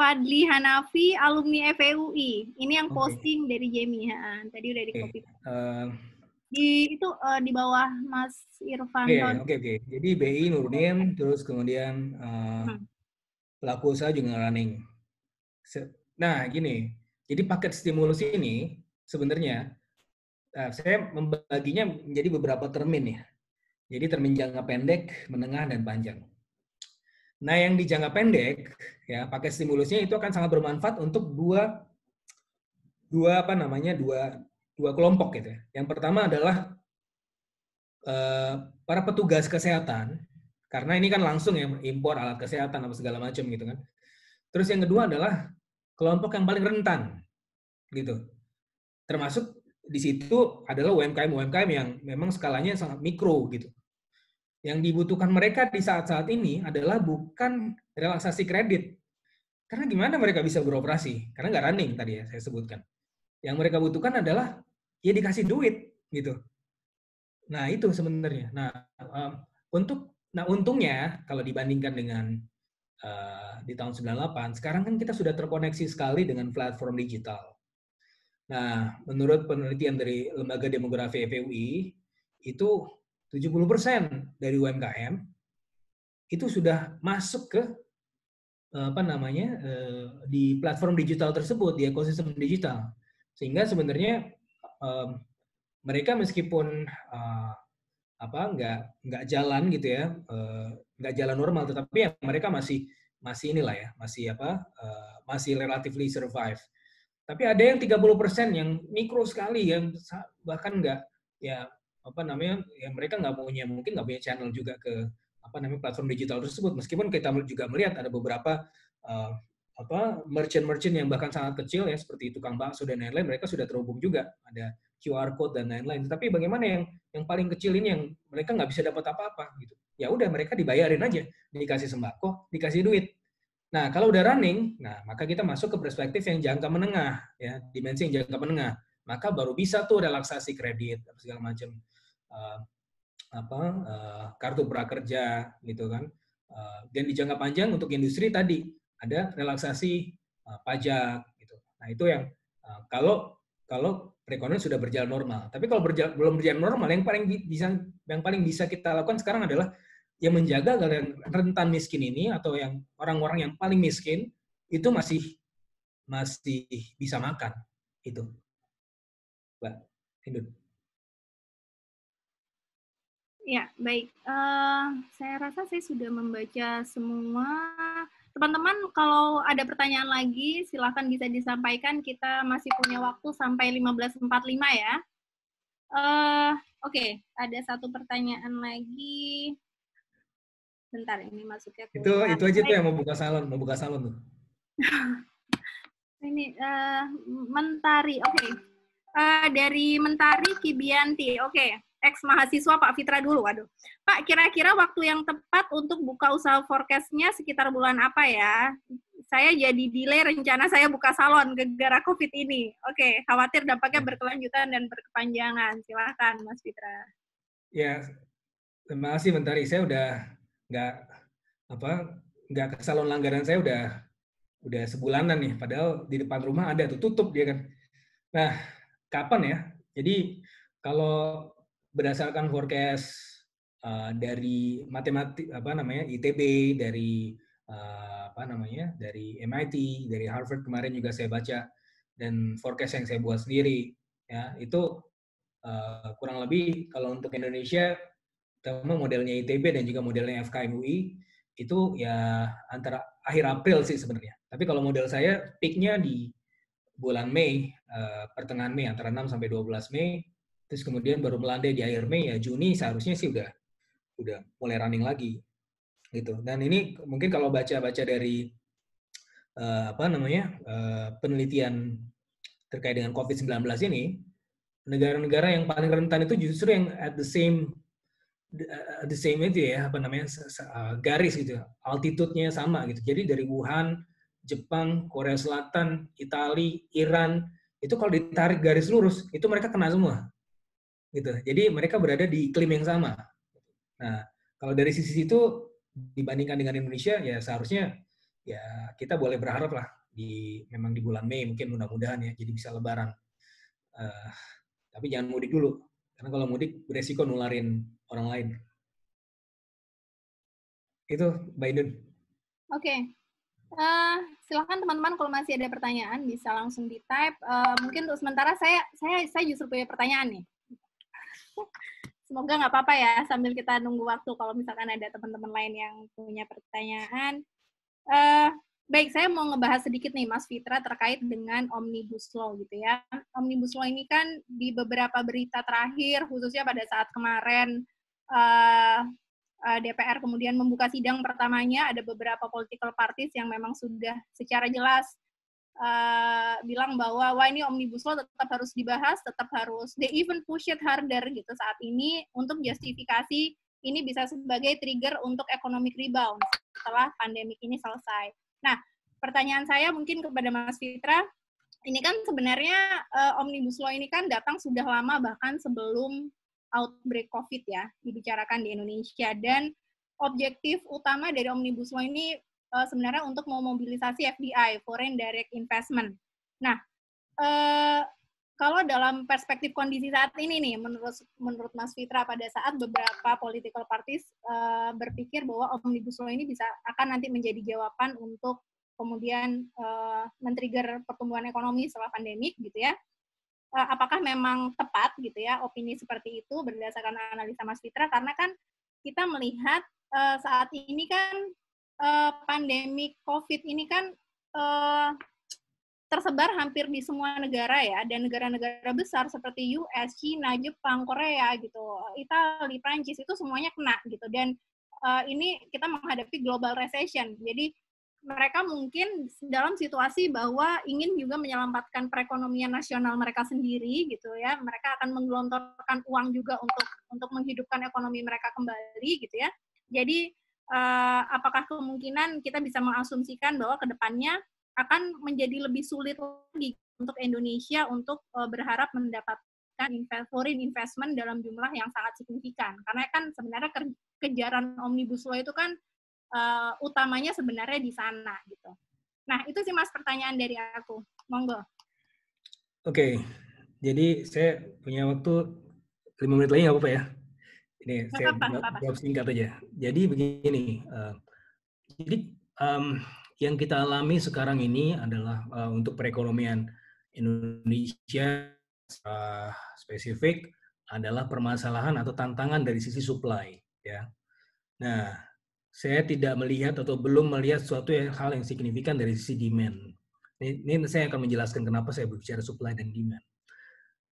Fadli Hanafi, alumni FEUI. Ini yang posting okay. dari Jamie. Ha, tadi udah di copy. Okay. Uh, eh, di itu uh, di bawah Mas Irfan. Oke, okay, oke, okay, Okay. Jadi BI nurunin, terus kemudian uh, hmm. pelaku usaha juga running. Nah, gini. Jadi paket stimulus ini sebenarnya uh, saya membaginya menjadi beberapa termin ya. Jadi termin jangka pendek, menengah, dan panjang. Nah, yang di jangka pendek, ya paket stimulusnya itu akan sangat bermanfaat untuk dua dua apa namanya dua dua kelompok gitu ya. Yang pertama adalah uh, para petugas kesehatan, karena ini kan langsung ya impor alat kesehatan apa segala macam gitu kan. Terus yang kedua adalah kelompok yang paling rentan, gitu. Termasuk di situ adalah UMKM-UMKM yang memang skalanya sangat mikro gitu. Yang dibutuhkan mereka di saat-saat ini adalah bukan relaksasi kredit. Karena gimana mereka bisa beroperasi? Karena nggak running tadi ya saya sebutkan. Yang mereka butuhkan adalah ya dikasih duit gitu. Nah itu sebenarnya. Nah um, untuk nah untungnya kalau dibandingkan dengan uh, di tahun 98, sekarang kan kita sudah terkoneksi sekali dengan platform digital. Nah, menurut penelitian dari Lembaga Demografi FUI, itu 70% dari UMKM itu sudah masuk ke apa namanya eh, di platform digital tersebut di ekosistem digital. Sehingga sebenarnya um, mereka meskipun apa nggak nggak jalan gitu ya nggak jalan normal tetapi ya mereka masih masih inilah ya masih apa masih relatively survive. Tapi ada yang 30% yang mikro sekali yang bahkan nggak ya apa namanya ya mereka nggak punya mungkin nggak punya channel juga ke apa namanya platform digital tersebut meskipun kita juga melihat ada beberapa uh, apa merchant-merchant yang bahkan sangat kecil ya seperti tukang bakso dan lain-lain mereka sudah terhubung juga ada QR code dan lain-lain. Tapi bagaimana yang yang paling kecil ini yang mereka nggak bisa dapat apa-apa gitu. Ya udah mereka dibayarin aja, dikasih sembako, dikasih duit. Nah kalau udah running, nah maka kita masuk ke perspektif yang jangka menengah ya dimensi yang jangka menengah. Maka baru bisa tuh relaksasi kredit segala macam uh, apa uh, kartu prakerja gitu kan. Uh, dan di jangka panjang untuk industri tadi ada relaksasi uh, pajak gitu. Nah, itu yang uh, kalau kalau perekonomian sudah berjalan normal. Tapi kalau berjalan, belum berjalan normal, yang paling bisa yang paling bisa kita lakukan sekarang adalah yang menjaga yang rentan miskin ini atau yang orang-orang yang paling miskin itu masih masih bisa makan itu. Mbak Hindun. Ya, baik. Uh, saya rasa saya sudah membaca semua Teman-teman, kalau ada pertanyaan lagi, silahkan bisa disampaikan. Kita masih punya waktu sampai 15.45 ya. Uh, Oke, okay. ada satu pertanyaan lagi. Bentar, ini masuknya. Itu itu aja tuh yang mau buka salon, mau buka salon tuh. ini uh, Mentari, oke. Okay. Uh, dari Mentari Kibianti, oke. Okay ex mahasiswa Pak Fitra dulu. Waduh. Pak, kira-kira waktu yang tepat untuk buka usaha forecast-nya sekitar bulan apa ya? Saya jadi delay rencana saya buka salon gara-gara COVID ini. Oke, khawatir dampaknya berkelanjutan dan berkepanjangan. Silahkan, Mas Fitra. Ya, terima kasih Mentari. Saya udah nggak apa nggak ke salon langganan saya udah udah sebulanan nih. Padahal di depan rumah ada tuh tutup dia kan. Nah, kapan ya? Jadi kalau berdasarkan forecast uh, dari matematik apa namanya ITB dari uh, apa namanya dari MIT dari Harvard kemarin juga saya baca dan forecast yang saya buat sendiri ya itu uh, kurang lebih kalau untuk Indonesia terutama modelnya ITB dan juga modelnya FKM UI itu ya antara akhir April sih sebenarnya. Tapi kalau model saya peaknya di bulan Mei, uh, pertengahan Mei antara 6 sampai 12 Mei terus kemudian baru melandai di akhir Mei ya Juni seharusnya sih udah udah mulai running lagi gitu. Dan ini mungkin kalau baca-baca dari uh, apa namanya uh, penelitian terkait dengan COVID-19 ini, negara-negara yang paling rentan itu justru yang at the same uh, the same itu ya apa namanya uh, garis gitu altitude-nya sama gitu. Jadi dari Wuhan Jepang Korea Selatan Italia Iran itu kalau ditarik garis lurus itu mereka kena semua gitu jadi mereka berada di iklim yang sama nah kalau dari sisi itu dibandingkan dengan Indonesia ya seharusnya ya kita boleh berharap lah di memang di bulan Mei mungkin mudah-mudahan ya jadi bisa lebaran uh, tapi jangan mudik dulu karena kalau mudik beresiko nularin orang lain. Itu Biden. Oke. Okay. Uh, eh, silakan teman-teman kalau masih ada pertanyaan bisa langsung di type. Uh, mungkin untuk sementara saya saya saya justru punya pertanyaan nih. Semoga nggak apa-apa ya sambil kita nunggu waktu kalau misalkan ada teman-teman lain yang punya pertanyaan. Uh, Baik, saya mau ngebahas sedikit nih Mas Fitra terkait dengan Omnibus Law gitu ya. Omnibus Law ini kan di beberapa berita terakhir, khususnya pada saat kemarin uh, uh, DPR kemudian membuka sidang pertamanya, ada beberapa political parties yang memang sudah secara jelas uh, bilang bahwa wah ini Omnibus Law tetap harus dibahas, tetap harus, they even push it harder gitu saat ini untuk justifikasi ini bisa sebagai trigger untuk economic rebound setelah pandemik ini selesai. Nah, pertanyaan saya mungkin kepada Mas Fitra, ini kan sebenarnya uh, Omnibus Law ini kan datang sudah lama bahkan sebelum outbreak COVID ya, dibicarakan di Indonesia. Dan objektif utama dari Omnibus Law ini uh, sebenarnya untuk memobilisasi FDI, Foreign Direct Investment. Nah, uh, kalau dalam perspektif kondisi saat ini nih, menurut menurut Mas Fitra pada saat beberapa political parties uh, berpikir bahwa omnibus law ini bisa akan nanti menjadi jawaban untuk kemudian uh, men-trigger pertumbuhan ekonomi setelah pandemik gitu ya. Apakah memang tepat gitu ya opini seperti itu berdasarkan analisa Mas Fitra karena kan kita melihat uh, saat ini kan uh, pandemik COVID ini kan uh, tersebar hampir di semua negara ya dan negara-negara besar seperti US, China, Jepang, Korea gitu, Italia, Prancis itu semuanya kena gitu dan uh, ini kita menghadapi global recession. Jadi mereka mungkin dalam situasi bahwa ingin juga menyelamatkan perekonomian nasional mereka sendiri gitu ya. Mereka akan menggelontorkan uang juga untuk untuk menghidupkan ekonomi mereka kembali gitu ya. Jadi uh, apakah kemungkinan kita bisa mengasumsikan bahwa ke depannya akan menjadi lebih sulit lagi untuk Indonesia untuk uh, berharap mendapatkan invest, foreign investment dalam jumlah yang sangat signifikan. Karena kan sebenarnya kejaran omnibus law itu kan uh, utamanya sebenarnya di sana gitu. Nah itu sih mas pertanyaan dari aku. Monggo. Oke, okay. jadi saya punya waktu lima menit lagi nggak apa-apa ya? Ini gak saya apa, jawab singkat aja. Jadi begini, uh, jadi um, yang kita alami sekarang ini adalah uh, untuk perekonomian Indonesia uh, spesifik adalah permasalahan atau tantangan dari sisi supply ya. Nah, saya tidak melihat atau belum melihat suatu hal yang signifikan dari sisi demand. Ini, ini saya akan menjelaskan kenapa saya berbicara supply dan demand.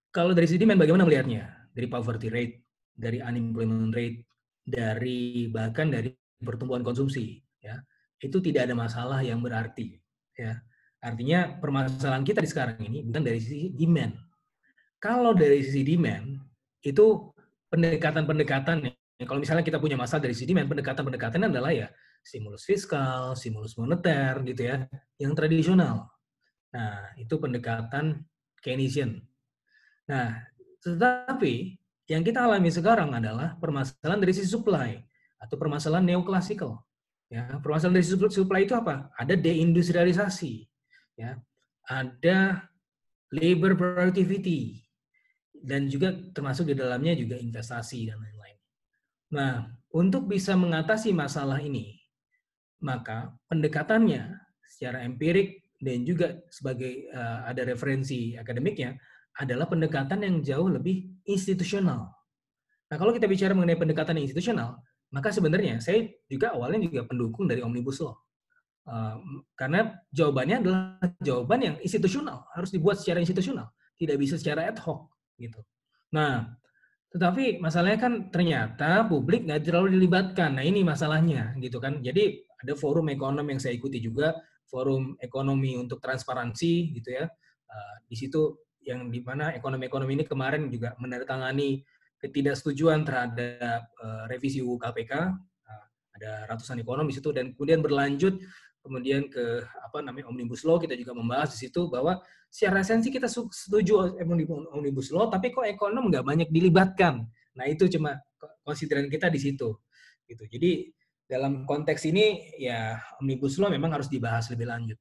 Kalau dari sisi demand bagaimana melihatnya? Dari poverty rate, dari unemployment rate, dari bahkan dari pertumbuhan konsumsi ya. Itu tidak ada masalah yang berarti ya. Artinya permasalahan kita di sekarang ini bukan dari sisi demand. Kalau dari sisi demand itu pendekatan-pendekatan kalau misalnya kita punya masalah dari sisi demand pendekatan-pendekatan adalah ya stimulus fiskal stimulus moneter gitu ya yang tradisional. Nah itu pendekatan Keynesian. Nah tetapi yang kita alami sekarang adalah permasalahan dari sisi supply atau permasalahan neoklasikal Ya, permasalahan dari supply itu apa? Ada deindustrialisasi, ya, ada labor productivity, dan juga termasuk di dalamnya juga investasi dan lain-lain. Nah, untuk bisa mengatasi masalah ini, maka pendekatannya secara empirik dan juga sebagai uh, ada referensi akademiknya adalah pendekatan yang jauh lebih institusional. Nah, kalau kita bicara mengenai pendekatan institusional, maka sebenarnya saya juga awalnya juga pendukung dari Omnibus Law. Uh, karena jawabannya adalah jawaban yang institusional, harus dibuat secara institusional, tidak bisa secara ad hoc gitu. Nah, tetapi masalahnya kan ternyata publik nggak terlalu dilibatkan. Nah ini masalahnya gitu kan. Jadi ada forum ekonomi yang saya ikuti juga, forum ekonomi untuk transparansi gitu ya. uh, di situ yang di mana ekonomi-ekonomi ini kemarin juga menandatangani ketidaksetujuan terhadap uh, revisi UU KPK uh, ada ratusan ekonom di situ dan kemudian berlanjut kemudian ke apa namanya omnibus law. Kita juga membahas di situ bahwa secara esensi kita setuju omnibus law tapi kok ekonom nggak banyak dilibatkan. Nah itu cuma konsideran kita di situ gitu. Jadi dalam konteks ini ya omnibus law memang harus dibahas lebih lanjut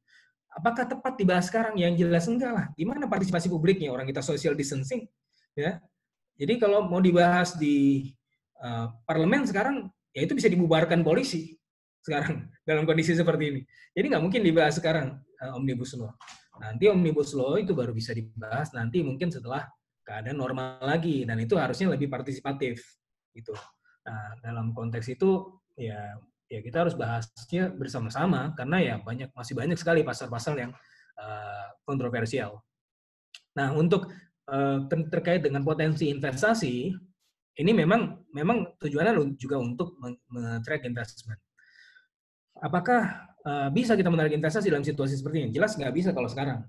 apakah tepat dibahas sekarang yang jelas enggak lah gimana partisipasi publiknya orang kita social distancing ya jadi kalau mau dibahas di uh, parlemen sekarang ya itu bisa dibubarkan polisi sekarang dalam kondisi seperti ini. Jadi nggak mungkin dibahas sekarang uh, omnibus law. Nanti omnibus law itu baru bisa dibahas nanti mungkin setelah keadaan normal lagi dan itu harusnya lebih partisipatif gitu. Nah dalam konteks itu ya ya kita harus bahasnya bersama-sama karena ya banyak masih banyak sekali pasal-pasal yang uh, kontroversial. Nah untuk uh, terkait dengan potensi investasi ini memang memang tujuannya juga untuk men-track investment apakah uh, bisa kita menarik investasi dalam situasi seperti ini? Jelas nggak bisa kalau sekarang.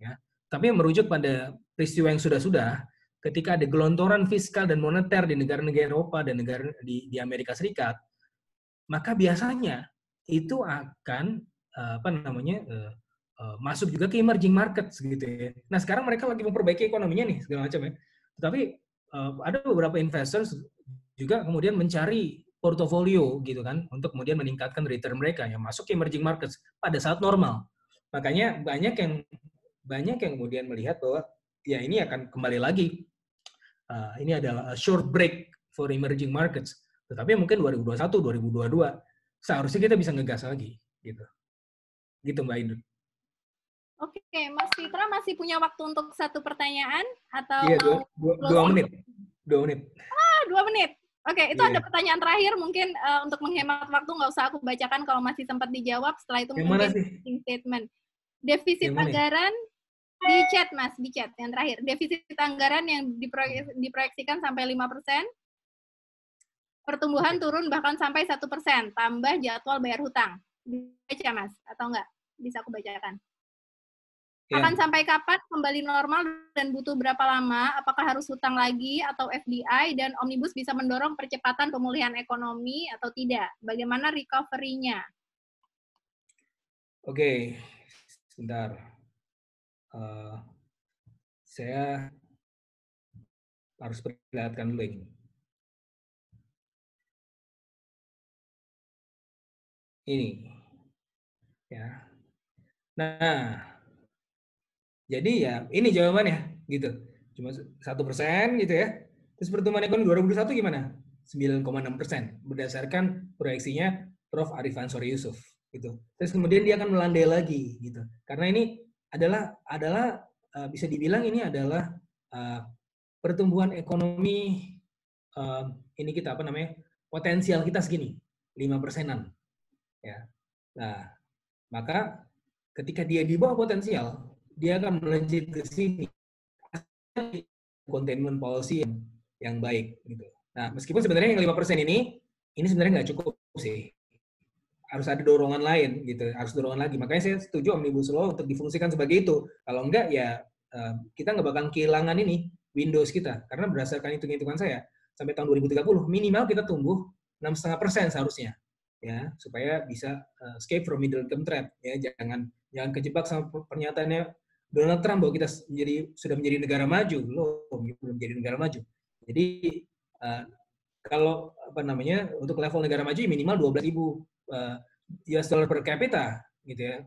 Ya. Tapi merujuk pada peristiwa yang sudah-sudah, ketika ada gelontoran fiskal dan moneter di negara-negara Eropa dan negara di, di Amerika Serikat, maka biasanya itu akan uh, apa namanya uh, uh, masuk juga ke emerging market gitu ya. Nah sekarang mereka lagi memperbaiki ekonominya nih segala macam ya. Tetapi uh, ada beberapa investors juga kemudian mencari portofolio gitu kan untuk kemudian meningkatkan return mereka yang masuk ke emerging markets pada saat normal. Makanya banyak yang banyak yang kemudian melihat bahwa ya ini akan kembali lagi uh, ini adalah short break for emerging markets. Tetapi mungkin 2021, 2022 seharusnya kita bisa ngegas lagi gitu. Gitu Mbak Indun. Oke, Mas Fitra masih punya waktu untuk satu pertanyaan atau Iya, dua, dua, dua menit. Dua menit. Ah, dua menit. Oke, okay, itu yeah. ada pertanyaan terakhir mungkin uh, untuk menghemat waktu nggak usah aku bacakan kalau masih sempat dijawab. Setelah itu yang mungkin statement. Defisit yang anggaran di chat mas, di chat yang terakhir. Defisit anggaran yang diproyek, diproyeksikan sampai lima persen, pertumbuhan turun bahkan sampai satu persen, tambah jadwal bayar hutang. Baca mas atau enggak? Bisa aku bacakan. Ya. Akan sampai kapan kembali normal dan butuh berapa lama? Apakah harus hutang lagi atau FDI dan Omnibus bisa mendorong percepatan pemulihan ekonomi atau tidak? Bagaimana recovery-nya? Oke, sebentar. Uh, saya harus perlihatkan dulu ini. Ini. Ya. Nah, jadi ya ini jawabannya gitu. Cuma satu persen gitu ya. Terus pertumbuhan ekonomi 2021 gimana? 9,6 persen berdasarkan proyeksinya Prof. Arifan Sore Yusuf gitu. Terus kemudian dia akan melandai lagi gitu. Karena ini adalah adalah uh, bisa dibilang ini adalah uh, pertumbuhan ekonomi uh, ini kita apa namanya potensial kita segini lima persenan ya. Nah maka ketika dia di bawah potensial dia akan melejit ke sini containment policy yang, yang baik gitu. Nah, meskipun sebenarnya yang lima persen ini ini sebenarnya nggak cukup sih. Harus ada dorongan lain gitu, harus dorongan lagi. Makanya saya setuju omnibus law untuk difungsikan sebagai itu. Kalau enggak ya eh, kita nggak bakal kehilangan ini Windows kita karena berdasarkan hitung-hitungan saya sampai tahun 2030 minimal kita tumbuh enam setengah persen seharusnya ya supaya bisa uh, escape from middle income trap ya. Jangan jangan kejebak sama pernyataannya Donald Trump bahwa kita menjadi sudah menjadi negara maju. Belum belum menjadi negara maju. Jadi uh, kalau apa namanya untuk level negara maju minimal 12 ribu uh, US dollar per capita gitu ya.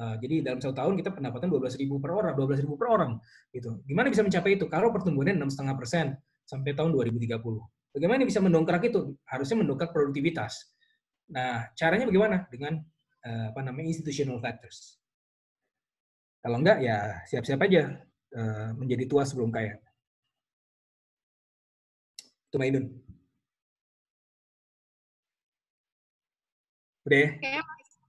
Jadi dalam satu tahun kita pendapatan 12 ribu per orang 12 ribu per orang gitu. Gimana bisa mencapai itu? Kalau pertumbuhannya enam setengah persen sampai tahun 2030 bagaimana bisa mendongkrak itu? Harusnya mendongkrak produktivitas nah caranya bagaimana dengan uh, apa namanya institutional factors kalau enggak ya siap-siap aja uh, menjadi tua sebelum kaya. Itu Maidun. Udah ya?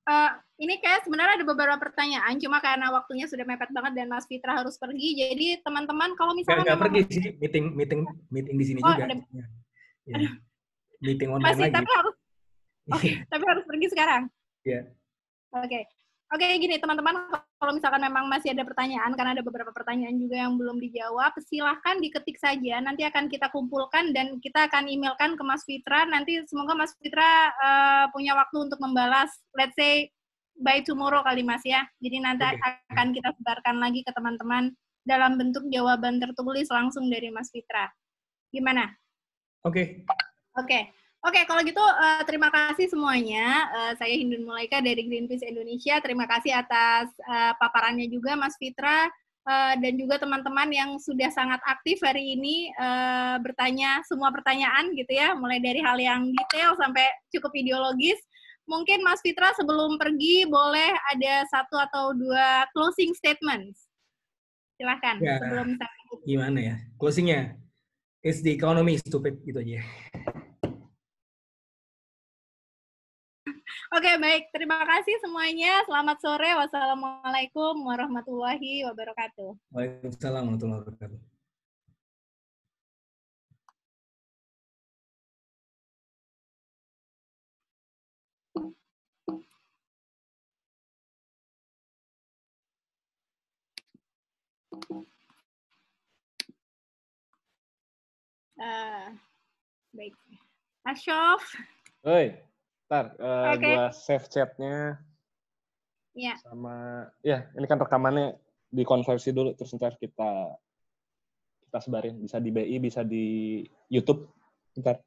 uh, ini kayak sebenarnya ada beberapa pertanyaan, cuma karena waktunya sudah mepet banget dan Mas Fitra harus pergi, jadi teman-teman kalau misalnya... Nggak, pergi sih, meeting meeting meeting di sini oh, juga. Ada... Ya. Ya. Meeting online Masih, lagi. Tapi harus, okay, tapi harus pergi sekarang. Iya. Oke. Okay. Oke, okay, gini teman-teman, kalau misalkan memang masih ada pertanyaan, karena ada beberapa pertanyaan juga yang belum dijawab, silahkan diketik saja. Nanti akan kita kumpulkan dan kita akan emailkan ke Mas Fitra. Nanti semoga Mas Fitra uh, punya waktu untuk membalas, let's say by tomorrow kali Mas ya. Jadi nanti okay. akan kita sebarkan lagi ke teman-teman dalam bentuk jawaban tertulis langsung dari Mas Fitra. Gimana? Oke. Okay. Oke. Okay. Oke, okay, kalau gitu uh, terima kasih semuanya. Uh, saya Hindun Mulaika dari Greenpeace Indonesia. Terima kasih atas uh, paparannya juga Mas Fitra uh, dan juga teman-teman yang sudah sangat aktif hari ini uh, bertanya semua pertanyaan gitu ya, mulai dari hal yang detail sampai cukup ideologis. Mungkin Mas Fitra sebelum pergi boleh ada satu atau dua closing statements. Silahkan ya, sebelum saya Gimana ya? Closingnya? It's the economy stupid gitu aja. Oke, baik. Terima kasih semuanya. Selamat sore. Wassalamualaikum warahmatullahi wabarakatuh. Waalaikumsalam warahmatullahi wabarakatuh. Uh, baik. Ashof. Hoi. Ntar uh, okay. gua save chatnya. Iya. Sama ya ini kan rekamannya dikonversi dulu terus ntar kita kita sebarin bisa di BI bisa di YouTube ntar.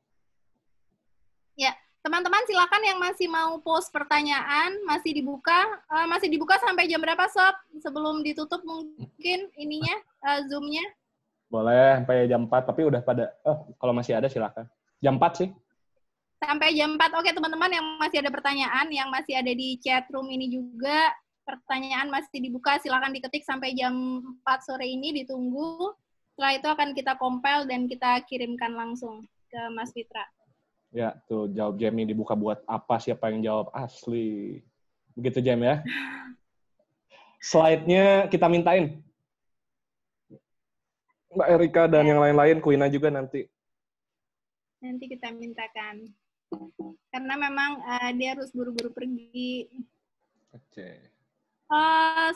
Ya teman-teman silakan yang masih mau post pertanyaan masih dibuka uh, masih dibuka sampai jam berapa sob sebelum ditutup mungkin ininya uh, zoomnya. Boleh sampai jam 4 tapi udah pada oh kalau masih ada silakan. Jam 4 sih sampai jam 4. Oke, teman-teman yang masih ada pertanyaan, yang masih ada di chat room ini juga, pertanyaan masih dibuka, silakan diketik sampai jam 4 sore ini, ditunggu. Setelah itu akan kita compile dan kita kirimkan langsung ke Mas Fitra. Ya, tuh jawab Jamie dibuka buat apa, siapa yang jawab asli. Begitu Jam ya. Slide-nya kita mintain. Mbak Erika dan ya. yang lain-lain, Kuina juga nanti. Nanti kita mintakan karena memang uh, dia harus buru-buru pergi. Oke. Okay. Uh,